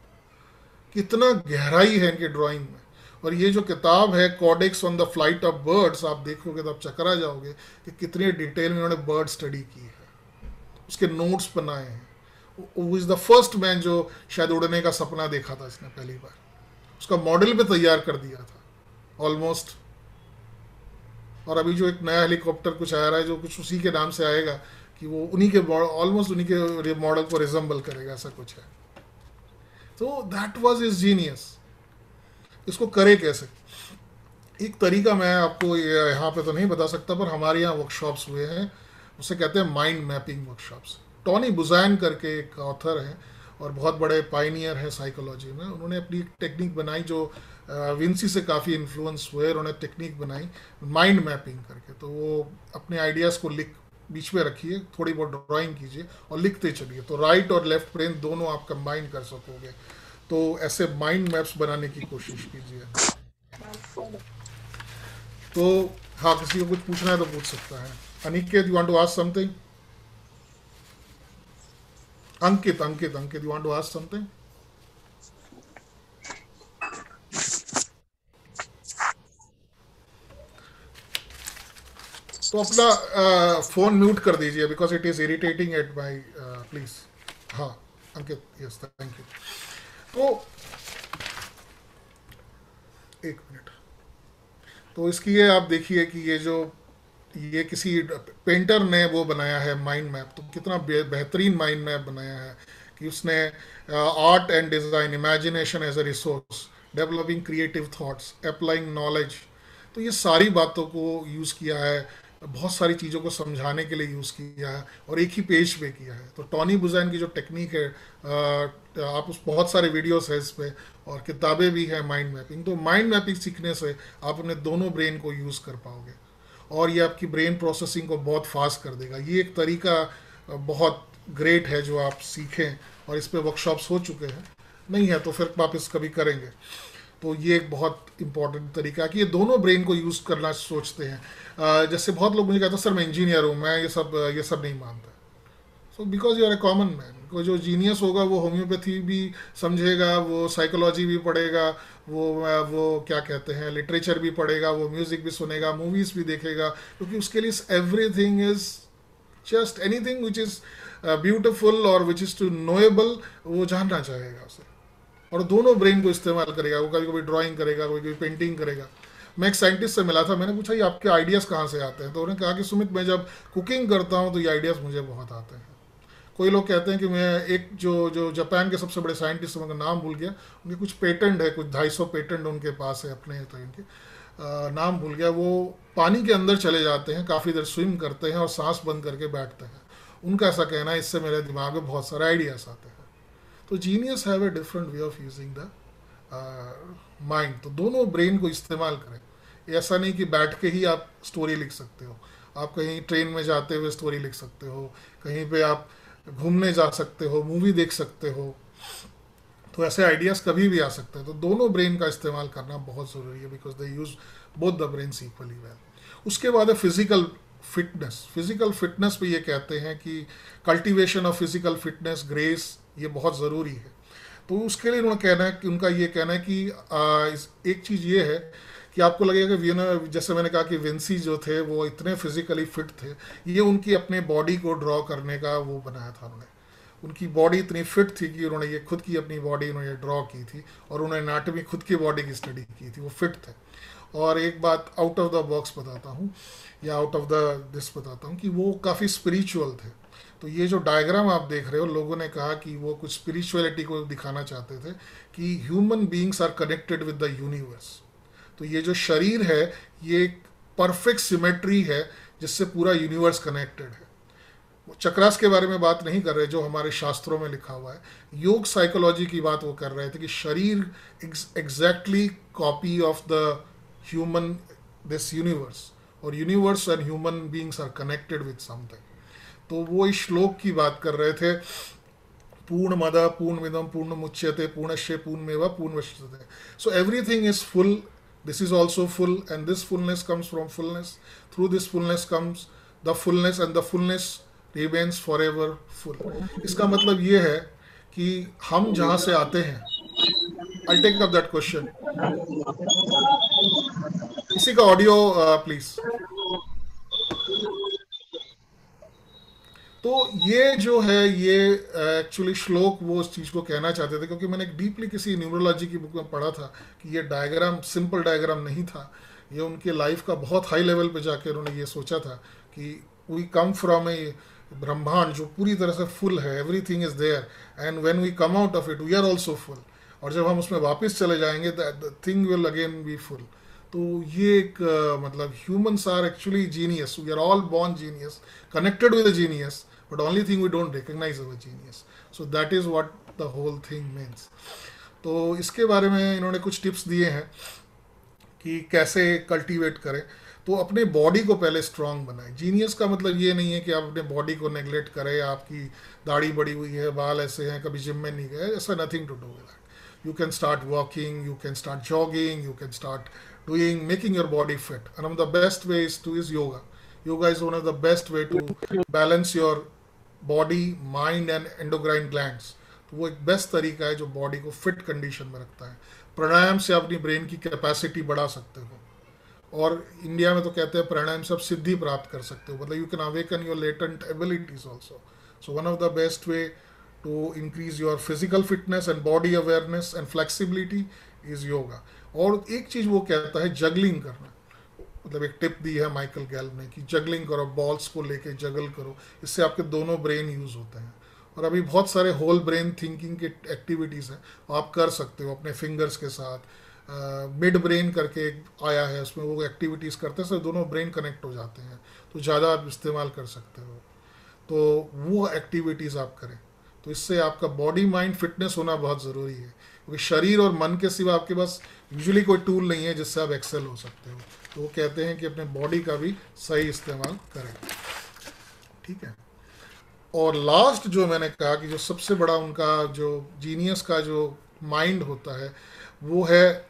कितना गहराई है इनकी ड्राइंग में। और ये जो किताब है codex on the flight of birds आप देखोगे तो आप चकरा जाओगे कि कितनी डिटेल में उन्होंने बर्ड स्टडी की है। उसके नोट्स बनाए हैं। वो इज़ द फ़र्स्ट मैन जो शायद उड़ने का सपना देखा था इसने पहली बार। उसका मॉडल भी तैयार कर दिया था। ऑलमोस्ट और अभी जो एक नया हेलीकॉप्टर कुछ आ रहा है, जो कुछ उसी के नाम से आएगा कि वो उन्हीं के ऑलमोस्ट उन्हीं के मॉडल को रिजम्बल करेगा, ऐसा कुछ है। तो दैट वॉज़ इज़ जीनियस इसको करे कैसे? एक तरीका मैं आपको यहाँ पे तो नहीं बता सकता, पर हमारे यहाँ वर्कशॉप्स हुए हैं। उसे कहते हैं mind mapping workshops Tony Buzan करके एक ऑथर हैं और बहुत बड़े पाइनियर हैं साइकोलॉजी में। उन्होंने अपनी एक टेक्निक बनाई जो विंसी से काफ़ी इन्फ्लुएंस हुए, उन्होंने टेक्निक बनाई माइंड मैपिंग करके। तो वो अपने आइडियाज़ को लिख, बीच में रखिए, थोड़ी बहुत ड्राइंग कीजिए और लिखते चलिए। तो राइट और लेफ़्ट ब्रेन दोनों आप कंबाइन कर सकोगे। तो ऐसे माइंड मैप्स बनाने की कोशिश कीजिए। तो हाँ किसी को कुछ पूछना है तो पूछ सकता है। Aniket you want to ask something Ankit, Ankit, Ankit, you want to ask something? तो अपना फ़ोन म्यूट कर दीजिए because it is irritating at my please हाँ अंकित यस थैंक यू तो एक मिनट। तो इसकी ये आप देखिए कि ये जो, ये किसी पेंटर ने वो बनाया है माइंड मैप तो कितना बेहतरीन माइंड मैप बनाया है कि उसने art and design imagination as a resource developing creative thoughts applying knowledge तो ये सारी बातों को यूज़ किया है। बहुत सारी चीज़ों को समझाने के लिए यूज़ किया है और एक ही पेज पे किया है। तो टॉनी बुजैन की जो टेक्निक है आप उस बहुत सारे वीडियोस है इस पर और किताबें भी हैं माइंड मैपिंग तो माइंड मैपिंग सीखने से आप अपने दोनों ब्रेन को यूज़ कर पाओगे और ये आपकी ब्रेन प्रोसेसिंग को बहुत फास्ट कर देगा। ये एक तरीका बहुत ग्रेट है जो आप सीखें और इस पर वर्कशॉप्स हो चुके हैं। नहीं है तो फिर वापस कभी करेंगे। तो ये एक बहुत इंपॉर्टेंट तरीका है कि ये दोनों ब्रेन को यूज़ करना सोचते हैं। जैसे बहुत लोग मुझे कहते हैं, सर, मैं इंजीनियर हूँ, मैं ये सब ये सब नहीं मानता। So because you are a common man जो जीनियस होगा, वो होम्योपैथी भी समझेगा, वो साइकोलॉजी भी पढ़ेगा, वो वो क्या कहते हैं लिटरेचर भी पढ़ेगा, वो म्यूज़िक भी सुनेगा मूवीज़ भी देखेगा, क्योंकि उसके लिए everything is just anything which is beautiful और विच इज़ टू नोएबल वो जानना चाहेगा उसे। और दोनों ब्रेन को इस्तेमाल करेगा, वो कभी कभी ड्राइंग करेगा कभी कभी पेंटिंग करेगा। मैं एक साइंटिस्ट से मिला था, मैंने पूछा, ये आपके आइडियाज़ कहाँ से आते हैं? तो उन्होंने कहा कि, सुमित, मैं जब कुकिंग करता हूँ तो ये आइडियाज़ मुझे बहुत आते हैं। कोई लोग कहते हैं कि मैं एक जो जो जापान के सबसे बड़े साइंटिस्ट उनका नाम भूल गया। उनके कुछ पेटेंट है, कुछ ढाई सौ पेटेंट उनके पास है अपने तो इनके नाम भूल गया। वो पानी के अंदर चले जाते हैं, काफ़ी देर स्विम करते हैं और सांस बंद करके बैठते हैं। उनका ऐसा कहना है, इससे मेरे दिमाग में बहुत सारे आइडियाज़ आते हैं। तो genius have a different way of using the mind तो दोनों ब्रेन को इस्तेमाल करें। ऐसा नहीं कि बैठ के ही आप स्टोरी लिख सकते हो। आप कहीं ट्रेन में जाते हुए स्टोरी लिख सकते हो। कहीं पे आप घूमने जा सकते हो मूवी देख सकते हो। तो ऐसे आइडियाज़ कभी भी आ सकते हैं। तो दोनों ब्रेन का इस्तेमाल करना बहुत ज़रूरी है because they use both the brain equally well उसके बाद है फ़िज़िकल फिटनेस फ़िज़िकल फिटनेस पे ये कहते हैं कि cultivation of physical fitness grace ये बहुत ज़रूरी है। तो उसके लिए उन्होंने कहना है कि उनका ये कहना है कि आ, एक चीज़ ये है कि आपको लगेगा कि जैसे मैंने कहा कि विंसी जो थे वो इतने फिजिकली फिट थे ये उनकी अपने बॉडी को ड्रॉ करने का वो बनाया था उन्होंने। उनकी बॉडी इतनी फिट थी कि उन्होंने ये खुद की अपनी बॉडी उन्होंने ड्रॉ की थी और उन्होंने नाटमी खुद की बॉडी की स्टडी की थी वो फिट थे। और एक बात आउट ऑफ़ द बॉक्स बताता हूँ या आउट ऑफ़ द दिस बताता हूँ कि वो काफ़ी स्पिरिचुअल थे। तो ये जो डायग्राम आप देख रहे हो, लोगों ने कहा कि वो कुछ स्पिरिचुअलिटी को दिखाना चाहते थे कि human beings are connected with the universe तो ये जो शरीर है, ये एक परफेक्ट सिमेट्री है जिससे पूरा यूनिवर्स कनेक्टेड है। चक्रास के बारे में बात नहीं कर रहे, जो हमारे शास्त्रों में लिखा हुआ है। योग साइकोलॉजी की बात वो कर रहे थे कि शरीर exactly copy of the human this universe और universe and human beings are connected with something तो वो इस श्लोक की बात कर रहे थे। पूर्ण मदा पूर्ण विदम पूर्ण मुच्यते पूर्ण शे पूर्ण मेवा पूर्ण वश्यते so everything is full this is also full and this fullness comes from fullness through this fullness comes the fullness and the fullness remains forever full इसका मतलब ये है कि हम जहाँ से आते हैं। I take up that question इसी का ऑडियो प्लीज़ uh, तो ये जो है, ये एक्चुअली श्लोक वो उस चीज़ को कहना चाहते थे, क्योंकि मैंने एक डीपली किसी न्यूमरोलॉजी की बुक में पढ़ा था कि ये डायग्राम सिंपल डायग्राम नहीं था। ये उनके लाइफ का बहुत हाई लेवल पे जाके उन्होंने ये सोचा था कि वी कम फ्रॉम ए ब्रह्मांड जो पूरी तरह से फुल है everything is there and when we come out of it we are also full और जब हम उसमें वापस चले जाएँगे thing will again be full तो ये एक मतलब humans are actually genius we are all born genius connected with genius but only thing we don't recognize our genius. So that is what the whole thing means. तो इसके बारे में इन्होंने कुछ टिप्स दिए हैं कि कैसे कल्टीवेट करें। तो अपने बॉडी को पहले स्ट्रांग बनाए। जीनियस का मतलब ये नहीं है कि आप अपने बॉडी को नेग्लेक्ट करें, आपकी दाढ़ी बड़ी हुई है, बाल ऐसे हैं, कभी जिम में नहीं गए, ऐसा nothing to do that you can start walking you can start jogging you can start doing making your body fit and the best way is to is yoga yoga. Is one of the best way to balance your body mind and endocrine glands तो वो एक best तरीका है जो body को fit condition में रखता है। प्राणायाम से अपनी ब्रेन की कैपेसिटी बढ़ा सकते हो। और इंडिया में तो कहते हैं प्राणायाम से आप सिद्धि प्राप्त कर सकते हो। मतलब you can awaken your latent abilities also so one of the best way to increase your physical fitness and body awareness and flexibility is yoga और एक चीज़ वो कहता है जगलिंग करना। मतलब एक टिप दी है माइकल गैल ने कि जगलिंग करो बॉल्स को लेके जगल करो, इससे आपके दोनों ब्रेन यूज़ होते हैं। और अभी बहुत सारे होल ब्रेन थिंकिंग के एक्टिविटीज़ हैं, आप कर सकते हो अपने फिंगर्स के साथ। मिड ब्रेन करके एक आया है, उसमें वो एक्टिविटीज़ करते हैं दोनों ब्रेन कनेक्ट हो जाते हैं। तो ज़्यादा आप इस्तेमाल कर सकते हो। तो वो एक्टिविटीज़ आप करें। तो इससे आपका बॉडी माइंड फिटनेस होना बहुत ज़रूरी है। क्योंकि शरीर और मन के सिवा आपके पास यूजुअली कोई टूल नहीं है जिससे आप एक्सेल हो सकते हो। तो वो कहते हैं कि अपने बॉडी का भी सही इस्तेमाल करें। ठीक है? और लास्ट जो मैंने कहा कि जो सबसे बड़ा उनका जो जीनियस का जो माइंड होता है, वो है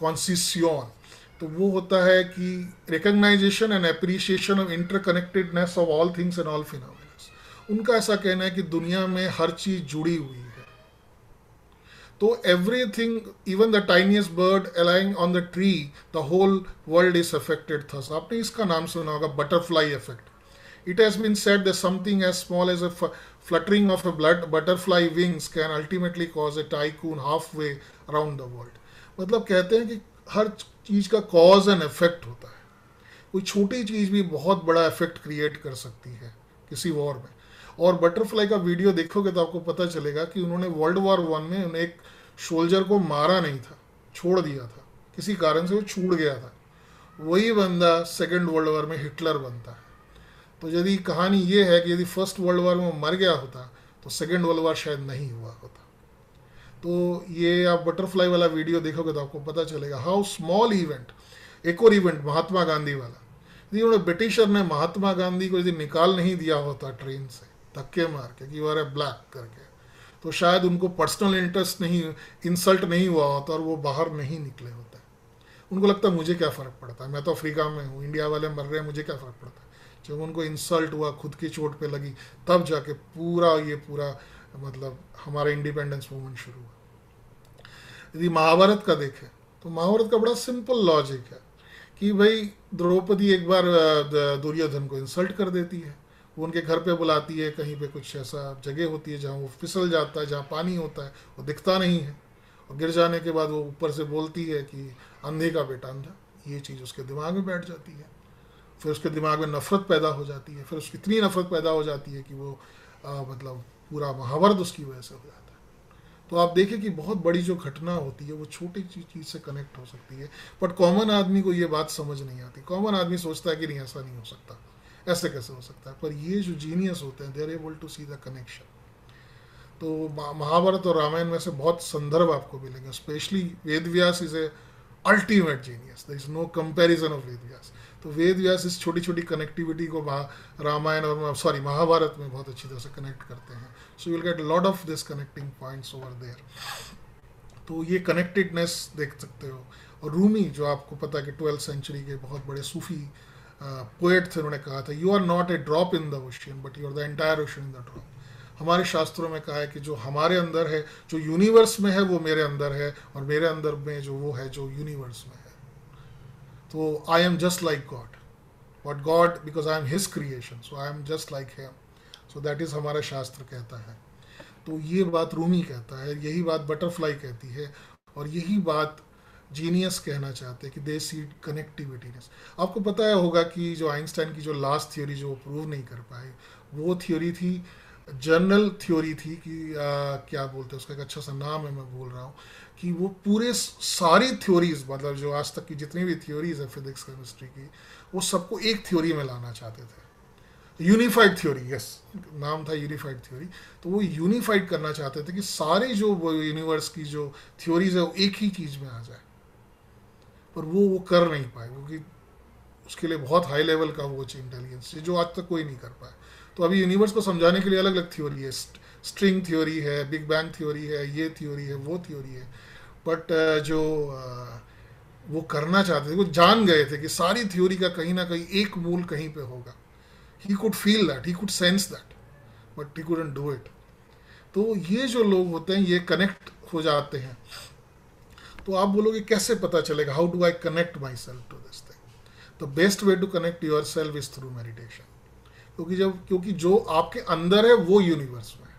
कॉन्सिसियन तो वो होता है कि recognition and appreciation of interconnectedness of all things and all phenomena उनका ऐसा कहना है कि दुनिया में हर चीज़ जुड़ी हुई तो everything even the tiniest bird alighting on the tree the whole world is affected thus आपने इसका नाम सुना होगा butterfly effect it has been said that something as small as a fluttering of a blood, butterfly wings can ultimately cause a tycoon halfway around the world. मतलब कहते हैं कि हर चीज़ का कॉज एंड इफ़ेक्ट होता है। कोई छोटी चीज़ भी बहुत बड़ा इफ़ेक्ट क्रिएट कर सकती है, किसी वॉर में। और बटरफ्लाई का वीडियो देखोगे तो आपको पता चलेगा कि उन्होंने वर्ल्ड वॉर वन में उन्हें एक सोल्जर को मारा नहीं था, छोड़ दिया था। किसी कारण से वो छूट गया था। वही बंदा सेकेंड वर्ल्ड वॉर में हिटलर बनता है। तो यदि कहानी ये है कि यदि फ़र्स्ट वर्ल्ड वॉर में मर गया होता तो सेकेंड वर्ल्ड वॉर शायद नहीं हुआ होता। तो ये आप बटरफ्लाई वाला वीडियो देखोगे तो आपको पता चलेगा हाउ स्मॉल इवेंट एक और इवेंट महात्मा गांधी वाला। यदि उन्होंने ब्रिटिशर ने महात्मा गांधी को यदि निकाल नहीं दिया होता ट्रेन से धक्के मार के, कि यू आर ए ब्लैक करके। तो शायद उनको पर्सनल इंटरेस्ट नहीं इंसल्ट नहीं हुआ होता और वो बाहर नहीं निकले होते। उनको लगता है, मुझे क्या फ़र्क पड़ता है? मैं तो अफ्रीका में हूँ, इंडिया वाले मर रहे हैं, मुझे क्या फ़र्क पड़ता है? जब उनको इंसल्ट हुआ, खुद की चोट पे लगी, तब जाके पूरा ये पूरा मतलब हमारा इंडिपेंडेंस मूवमेंट शुरू हुआ। यदि महाभारत का देखें तो महाभारत का बड़ा सिंपल लॉजिक है कि भाई द्रौपदी एक बार दुर्योधन को इंसल्ट कर देती है। वो उनके घर पे बुलाती है कहीं पे कुछ ऐसा जगह होती है जहाँ वो फिसल जाता है जहाँ पानी होता है वो दिखता नहीं है। और गिर जाने के बाद वो ऊपर से बोलती है कि अंधे का बेटा अंधा। ये चीज़ उसके दिमाग में बैठ जाती है। फिर उसके दिमाग में नफरत पैदा हो जाती है। फिर उसकी इतनी नफरत पैदा हो जाती है कि वो आ, मतलब पूरा महाभारत उसकी वजह से हो जाता है। तो आप देखें कि बहुत बड़ी जो घटना होती है वो छोटी चीज़ से कनेक्ट हो सकती है। बट कॉमन आदमी को ये बात समझ नहीं आती। कॉमन आदमी सोचता है कि नहीं ऐसा नहीं हो सकता। ऐसे कैसे हो सकता है? पर ये जो जीनियस होते हैं they are able to see the connection तो महाभारत और रामायण में से बहुत संदर्भ आपको मिलेंगे। Specially Ved Vyas is a ultimate genius there is no comparison of Ved Vyas तो वेद व्यास इस छोटी छोटी कनेक्टिविटी को रामायण और सॉरी महाभारत में बहुत अच्छी तरह से कनेक्ट करते हैं। So will get lot of this connecting points over there तो ये कनेक्टेडनेस देख सकते हो। और रूमी, जो आपको पता है कि ट्वेल्थ सेंचुरी के बहुत बड़े सूफी पोएट थे उन्होंने कहा था you are not a drop in the ocean but you are the entire ocean in the drop हमारे शास्त्रों में कहा है कि जो हमारे अंदर है, जो यूनिवर्स में है, वो मेरे अंदर है, और मेरे अंदर में जो वो है, जो यूनिवर्स में है। तो I am just like God but God because I am his creation so I am just like him so that is हमारा शास्त्र कहता है। तो ये बात रूमी कहता है, यही बात बटरफ्लाई कहती है, और यही बात जीनियस कहना चाहते हैं कि दे सी कनेक्टिविटीनेस आपको पता होगा कि जो आइंस्टाइन की जो लास्ट थ्योरी जो प्रूव नहीं कर पाए वो थ्योरी थी जर्नल थ्योरी थी कि आ, क्या बोलते हैं उसका एक अच्छा सा नाम है मैं बोल रहा हूँ कि वो पूरे सारी थ्योरीज मतलब जो आज तक की जितनी भी थ्योरीज है फिजिक्स केमिस्ट्री की वो सबको एक थ्योरी में लाना चाहते थे। यूनिफाइड थ्योरी यस नाम था यूनिफाइड थ्योरी तो वो यूनिफाइड करना चाहते थे कि सारे जो यूनिवर्स की जो थ्योरीज है वो एक ही चीज़ में आ जाए। पर वो वो कर नहीं पाए, क्योंकि उसके लिए बहुत हाई लेवल का वो चाहिए इंटेलिजेंस जो आज तक कोई नहीं कर पाया। तो अभी यूनिवर्स को समझाने के लिए अलग अलग थ्योरी है स्ट्रिंग थ्योरी है बिग बैंग थ्योरी है, ये थ्योरी है, वो थ्योरी है। बट जो वो करना चाहते थे, वो जान गए थे कि सारी थ्योरी का कहीं ना कहीं एक मूल कहीं पे होगा। He could feel that he could sense that but he couldn't do it तो ये जो लोग होते हैं, ये कनेक्ट हो जाते हैं। तो आप बोलोगे कैसे पता चलेगा? How do I connect myself to this thing the best way to connect yourself is through meditation क्योंकि जब क्योंकि जो आपके अंदर है वो यूनिवर्स में है।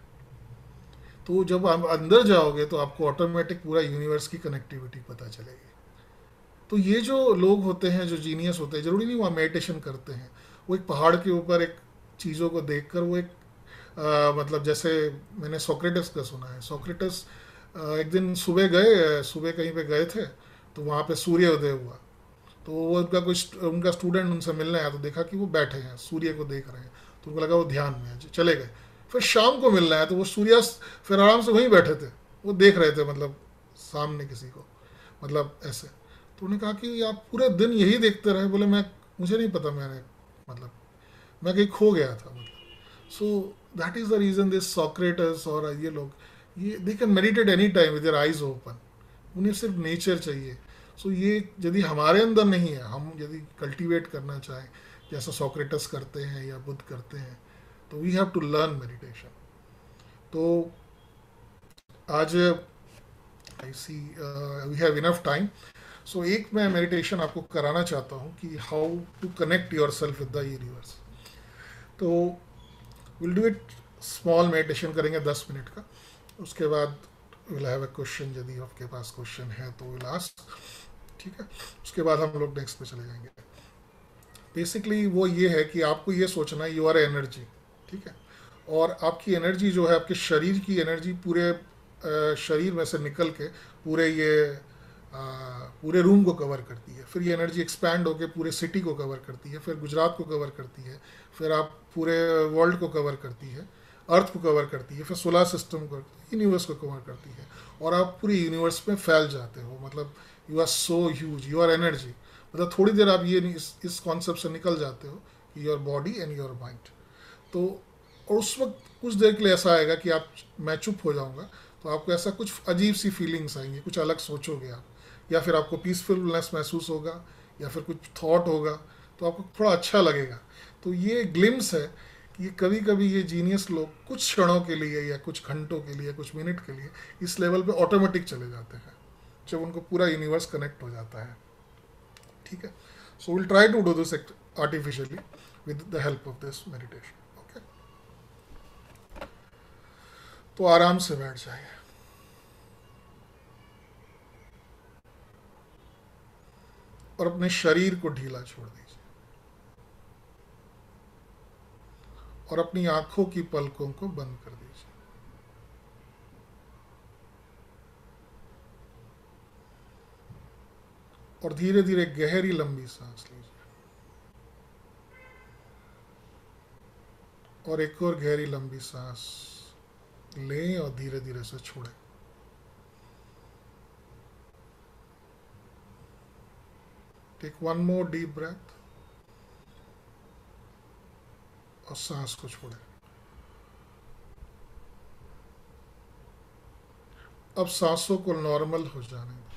तो जब आप अंदर जाओगे तो आपको ऑटोमेटिक पूरा यूनिवर्स की कनेक्टिविटी पता चलेगी। तो ये जो लोग होते हैं जो जीनियस होते हैं ज़रूरी नहीं वहाँ मेडिटेशन करते हैं। वो एक पहाड़ के ऊपर एक चीज़ों को देख कर वो एक आ, मतलब जैसे मैंने सोक्रेटस का सुना है। सोक्रेटस एक दिन सुबह गए, सुबह कहीं पे गए थे तो वहाँ पे सूर्य उदय हुआ। तो वो उनका कुछ, उनका स्टूडेंट उनसे मिलने आया तो देखा कि वो बैठे हैं, सूर्य को देख रहे हैं। तो उनको लगा वो ध्यान में है चले गए। फिर शाम को मिलना है तो वो सूर्यास्त, फिर आराम से वहीं बैठे थे। वो देख रहे थे मतलब सामने किसी को मतलब ऐसे। तो उन्होंने कहा कि आप पूरे दिन यही देखते रहे? बोले, मैं, मुझे नहीं पता, मैंने मतलब मैं कहीं खो गया था मतलब। So that is the reason this Socrates और ये लोग ये they can meditate any time with eyes open उन्हें सिर्फ़ नेचर चाहिए। सो ये यदि हमारे अंदर नहीं है, हम यदि कल्टीवेट करना चाहें, जैसा सॉक्रेटस करते हैं या बुद्ध करते हैं तो we have to learn meditation तो आज I see we have enough time so एक मैं मेडिटेशन आपको कराना चाहता हूँ कि how to connect yourself with the universe तो will do it small meditation करेंगे दस मिनट का। उसके बाद विल हैव अ क्वेश्चन यदि आपके पास क्वेश्चन है तो विल आस्क ठीक है? उसके बाद हम लोग नेक्स्ट पे चले जाएँगे। बेसिकली वो ये है कि आपको ये सोचना है यू आर एनर्जी ठीक है? और आपकी एनर्जी जो है, आपके शरीर की एनर्जी पूरे शरीर में से निकल के पूरे ये पूरे रूम को कवर करती है। फिर ये एनर्जी एक्सपैंड होकर पूरे सिटी को कवर करती है, फिर गुजरात को कवर करती है, फिर आप पूरे वर्ल्ड को कवर करती है अर्थ को कवर करती है, फिर सोलर सिस्टम को यूनिवर्स को कवर करती है। और आप पूरी यूनिवर्स में फैल जाते हो। मतलब you are so huge you are energy मतलब थोड़ी देर आप ये इस इस कॉन्सेप्ट से निकल जाते हो your body and your mind तो और उस वक्त कुछ देर के लिए ऐसा आएगा कि आप मैं चुप हो जाऊँगा तो आपको ऐसा कुछ अजीब सी फीलिंग्स आएँगी, कुछ अलग सोचोगे आप। या फिर आपको पीसफुलनेस महसूस होगा, या फिर कुछ थॉट होगा तो आपको थोड़ा अच्छा लगेगा। तो ये ग्लिम्स है ये कभी कभी ये जीनियस लोग कुछ क्षणों के लिए या कुछ घंटों के लिए, कुछ मिनट के लिए इस लेवल पे ऑटोमेटिक चले जाते हैं, जब उनको पूरा यूनिवर्स कनेक्ट हो जाता है। ठीक है? So will try to do this artificially with the help of this meditation okay तो आराम से बैठ जाइए। और अपने शरीर को ढीला छोड़ दीजिए। और अपनी आँखों की पलकों को बंद कर दीजिए। और धीरे धीरे गहरी लंबी सांस लीजिए। और एक और गहरी लंबी सांस लें और धीरे धीरे से छोड़ें। Take one more deep breath. और सांस को छोड़ें। अब सांसों को नॉर्मल हो जाने दें।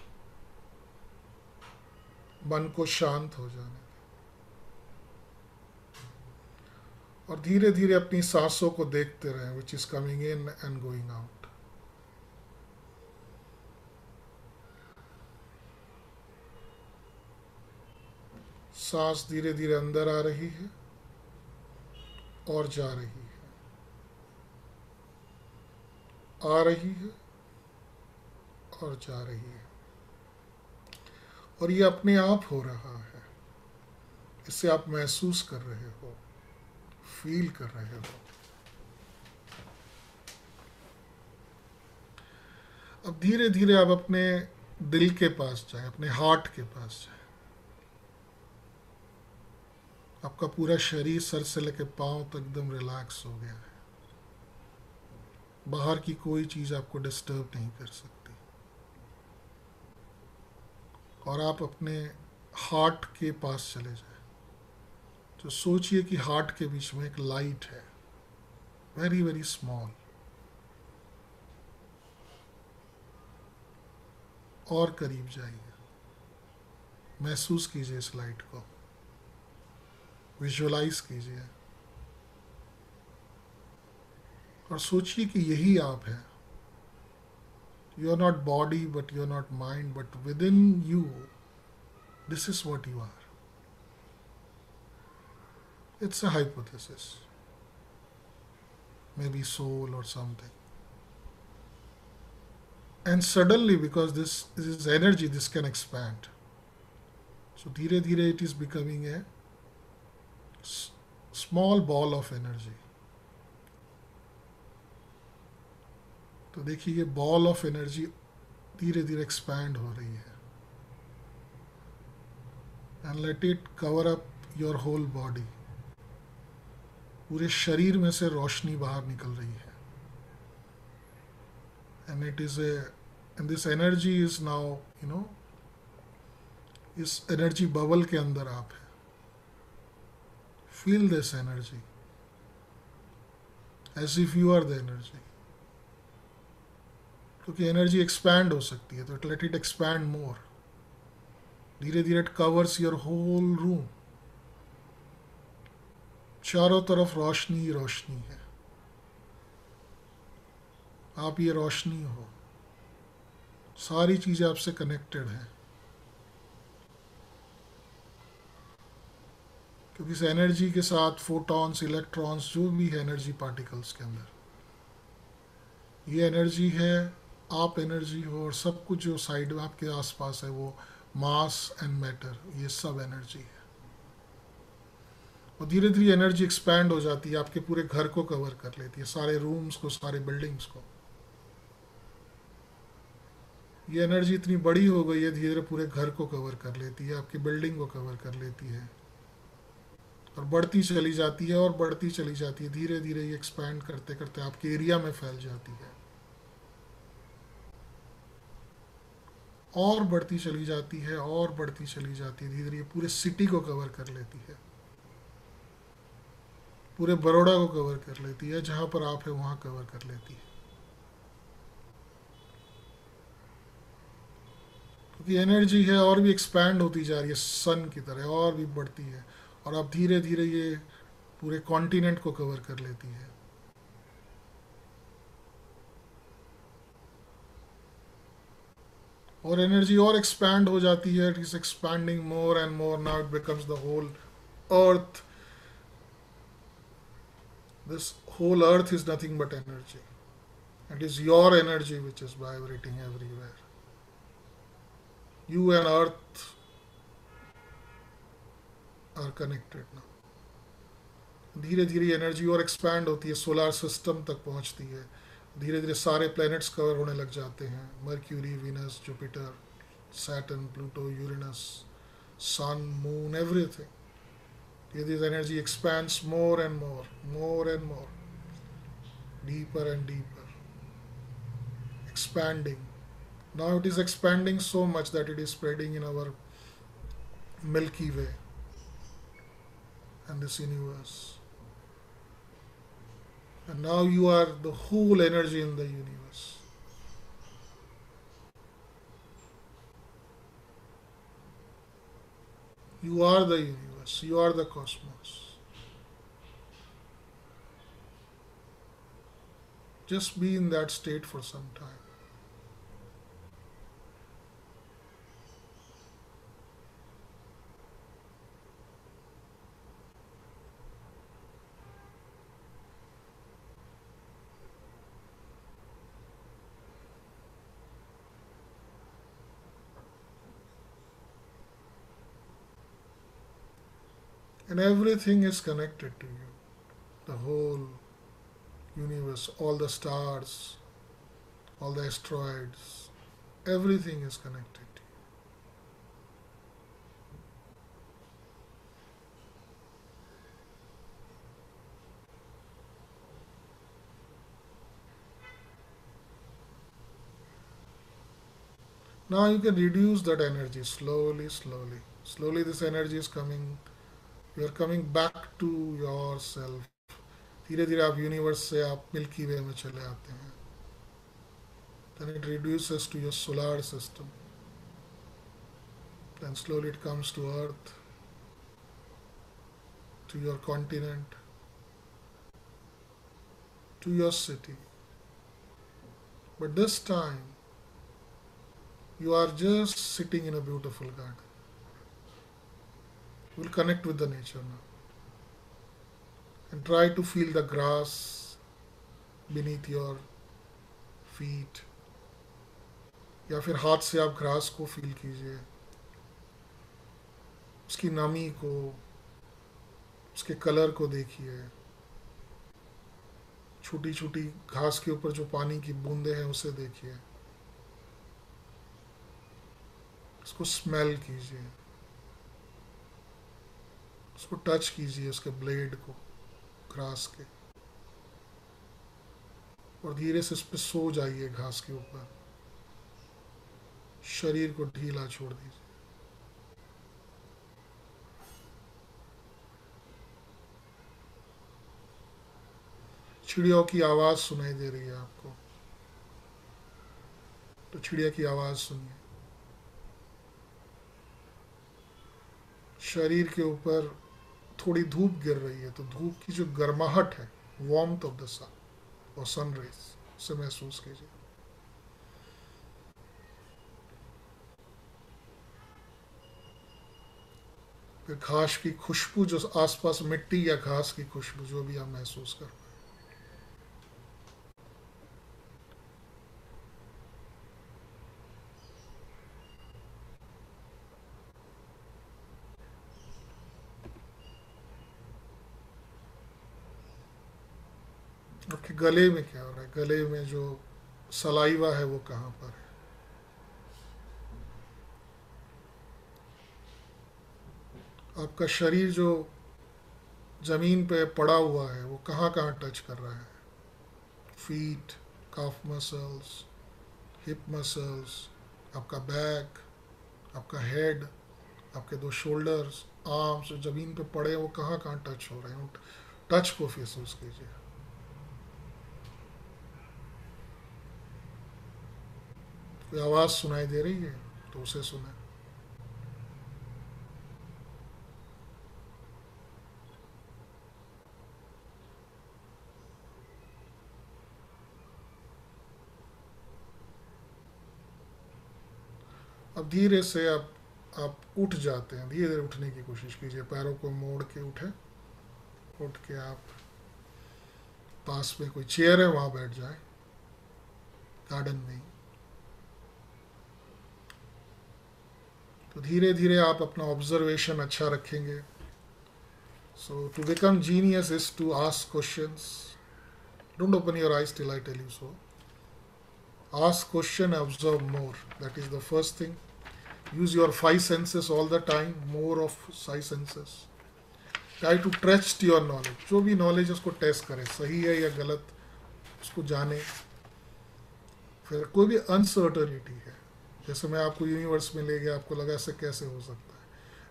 मन को शांत हो जाने दें। और धीरे धीरे अपनी सांसों को देखते रहें which is coming in and going out सांस धीरे धीरे अंदर आ रही है। और जा रही है। आ रही है और जा रही है। और ये अपने आप हो रहा है। इसे आप महसूस कर रहे हो फील कर रहे हो। अब धीरे धीरे आप अपने दिल के पास जाए, अपने हार्ट के पास जाए। आपका पूरा शरीर सर से लेकर पाँव तक एकदम रिलैक्स हो गया है। बाहर की कोई चीज़ आपको डिस्टर्ब नहीं कर सकती। और आप अपने हार्ट के पास चले जाए। तो सोचिए कि हार्ट के बीच में एक लाइट है। वेरी वेरी स्मॉल और करीब जाइए। महसूस कीजिए इस लाइट को। विजुअलाइज कीजिए। और सोचिए कि यही आप हैं। You are not body but you are not mind but within you this is what you are it's a hypothesis maybe soul और something and suddenly because this is is energy this can expand so धीरे धीरे it is becoming a small ball of energy. तो देखिए ये ball of energy धीरे धीरे expand हो रही है। And let it cover up your whole body पूरे शरीर में से रोशनी बाहर निकल रही है। And it is and this energy is now you know इस एनर्जी बबल के अंदर आप है। Feel this energy as if you are the energy क्योंकि एनर्जी एक्सपैंड हो सकती है तो लेट इट एक्सपैंड मोर धीरे धीरे it covers your whole room चारों तरफ़ रोशनी ही रोशनी है। आप ये रोशनी हो। सारी चीज़ें आपसे कनेक्टेड हैं। क्योंकि इस एनर्जी के साथ फोटॉन्स इलेक्ट्रॉन्स जो भी है एनर्जी पार्टिकल्स के अंदर, ये एनर्जी है, आप एनर्जी हो और सब कुछ जो साइड में आपके आसपास है वो मास एंड मैटर ये सब एनर्जी है। और धीरे धीरे एनर्जी एक्सपैंड हो जाती है, आपके पूरे घर को कवर कर लेती है, सारे रूम्स को, सारे बिल्डिंग्स को। ये एनर्जी इतनी बड़ी हो गई है धीरे धीरे पूरे घर को कवर कर लेती है, आपकी बिल्डिंग को कवर कर लेती है। और बढ़ती चली जाती है और बढ़ती चली जाती है धीरे धीरे ये एक्सपैंड करते करते आपके एरिया में फैल जाती है। और बढ़ती चली जाती है, और बढ़ती चली जाती है धीरे धीरे पूरे सिटी को कवर कर लेती है। पूरे बड़ोड़ा को कवर कर लेती है, जहाँ पर आप है वहाँ कवर कर लेती है। क्योंकि एनर्जी है और भी एक्सपैंड होती जा रही है सन की तरह और भी बढ़ती है। और अब धीरे धीरे ये पूरे कॉन्टिनेंट को कवर कर लेती है। और एनर्जी और एक्सपैंड हो जाती है it is expanding more and more now it becomes the whole earth this whole earth is nothing but energy it is your energy which is vibrating everywhere. You and earth are connected now. धीरे धीरे energy और expand होती है solar system तक पहुँचती है। धीरे धीरे सारे प्लैनेट्स कवर होने लग जाते हैं। Mercury Venus Jupiter Saturn Pluto Uranus sun moon everything this energy expands more and more more and more deeper and deeper expanding now it is expanding so much that it is spreading in our milky way and this universe and now you are the whole energy in the universe. You are the universe, you are the cosmos. Just be in that state for some time. And everything is connected to you. The whole universe all the stars all the asteroids everything is connected to you. Now you can reduce that energy slowly slowly. Slowly this energy is coming you are coming back to yourself धीरे धीरे आप universe से आप milky वे में चले आते हैं then it reduces to your solar system then slowly it comes to earth to your continent to your city but this time you are just sitting in a beautiful garden Will connect with the nature now. And try to feel the grass beneath your feet. या फिर हाथ से आप grass को feel कीजिए। उसकी नमी को, उसके कलर को देखिए। छोटी छोटी घास के ऊपर जो पानी की बूंदे हैं, उसे देखिए। उसको स्मेल कीजिए। उसको टच कीजिए उसके ब्लेड को ग्रास के। और धीरे से उस पर सो जाइए घास के ऊपर। शरीर को ढीला छोड़ दीजिए। चिड़ियों की आवाज़ सुनाई दे रही है आपको। तो चिड़िया की आवाज़ सुनिए। शरीर के ऊपर थोड़ी धूप गिर रही है तो धूप की जो गर्माहट है वार्मथ ऑफ़ द सन और सनराइज से उसे महसूस कीजिए। घास की खुशबू, जो आसपास मिट्टी या घास की खुशबू, जो भी आप महसूस कर पाए आपके गले में क्या हो रहा है? गले में जो सलाइवा है वो कहाँ पर है? आपका शरीर जो ज़मीन पे पड़ा हुआ है, वो कहाँ कहाँ टच कर रहा है? Feet calf muscles hip muscles आपका बैक आपका हेड आपके दो शोल्डर्स आर्म्स ज़मीन पे पड़े हैं, वो कहाँ कहाँ टच हो रहे हैं? टच को महसूस कीजिए कोई आवाज़ सुनाई दे रही है तो उसे सुने अब धीरे से आप आप उठ जाते हैं धीरे धीरे उठने की कोशिश कीजिए, पैरों को मोड़ के उठे, उठ के आप पास में कोई चेयर है, वहाँ बैठ जाए, गार्डन में ही। तो धीरे धीरे आप अपना ऑब्जर्वेशन अच्छा रखेंगे। So to become genius is to ask question don't open your eyes till I tell you so ask question observe more that is the first thing use your five senses all the time more of Sai senses try to trust your knowledge जो भी knowledge है उसको test करें, सही है या गलत, उसको जाने। फिर कोई भी अनसर्टनिटी है जैसे मैं आपको यूनिवर्स में ले गया, आपको लगा ऐसे कैसे हो सकता है?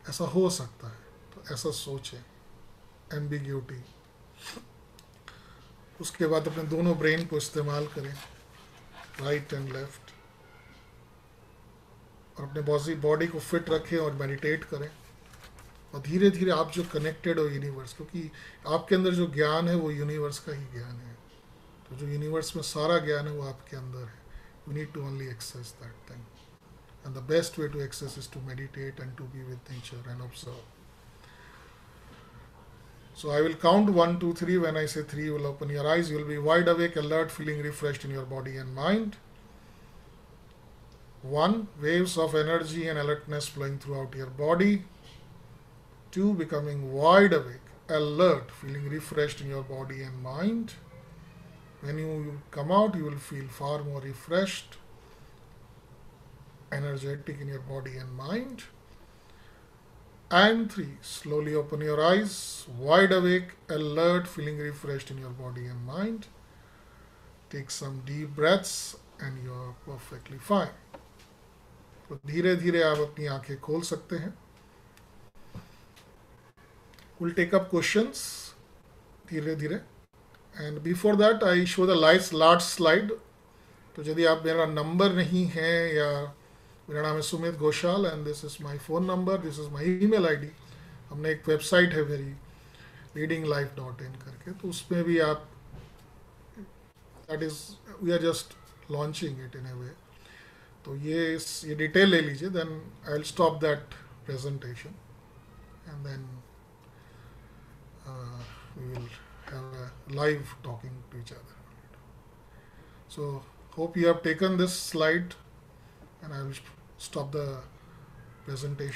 ऐसा हो सकता है। तो ऐसा सोचें। एम्बिग्यूटी उसके बाद अपने दोनों ब्रेन को इस्तेमाल करें। राइट एंड लेफ़्ट और अपने बॉडी बॉडी को फिट रखें और मेडिटेट करें। और धीरे धीरे आप जो कनेक्टेड हो यूनिवर्स क्योंकि आपके अंदर जो ज्ञान है, वो यूनिवर्स का ही ज्ञान है। तो जो यूनिवर्स में सारा ज्ञान है, वो आपके अंदर है। You need to only access that thing And the best way to access is to meditate and to be with nature and observe. So I will count 1, 2, 3. When I say 3, you will open your eyes. You will be wide awake, alert, feeling refreshed in your body and mind. 1. Waves of energy and alertness flowing throughout your body. 2. Becoming wide awake, alert, feeling refreshed in your body and mind. When you come out, you will feel far more refreshed. Energetic in your body and mind. And three, slowly open your eyes, wide awake, alert, feeling refreshed in your body and mind. Take some deep breaths and you are perfectly fine. तो धीरे धीरे आप अपनी आँखें खोल सकते हैं will take up questions धीरे धीरे and before that I show the life large slide तो यदि आप मेरा नंबर नहीं है या मेरा नाम है Sumit Ghoshal and this is my phone number this is my email ID हमने एक वेबसाइट है मेरी रीडिंग लाइफ डॉट इन करके तो उसमें भी आप that is we are just launching it in a way तो ये इस, ये डिटेल ले लीजिए then I will stop that presentation and then we will have a live talking to each other so hope you have taken this slide and I will stop the presentation.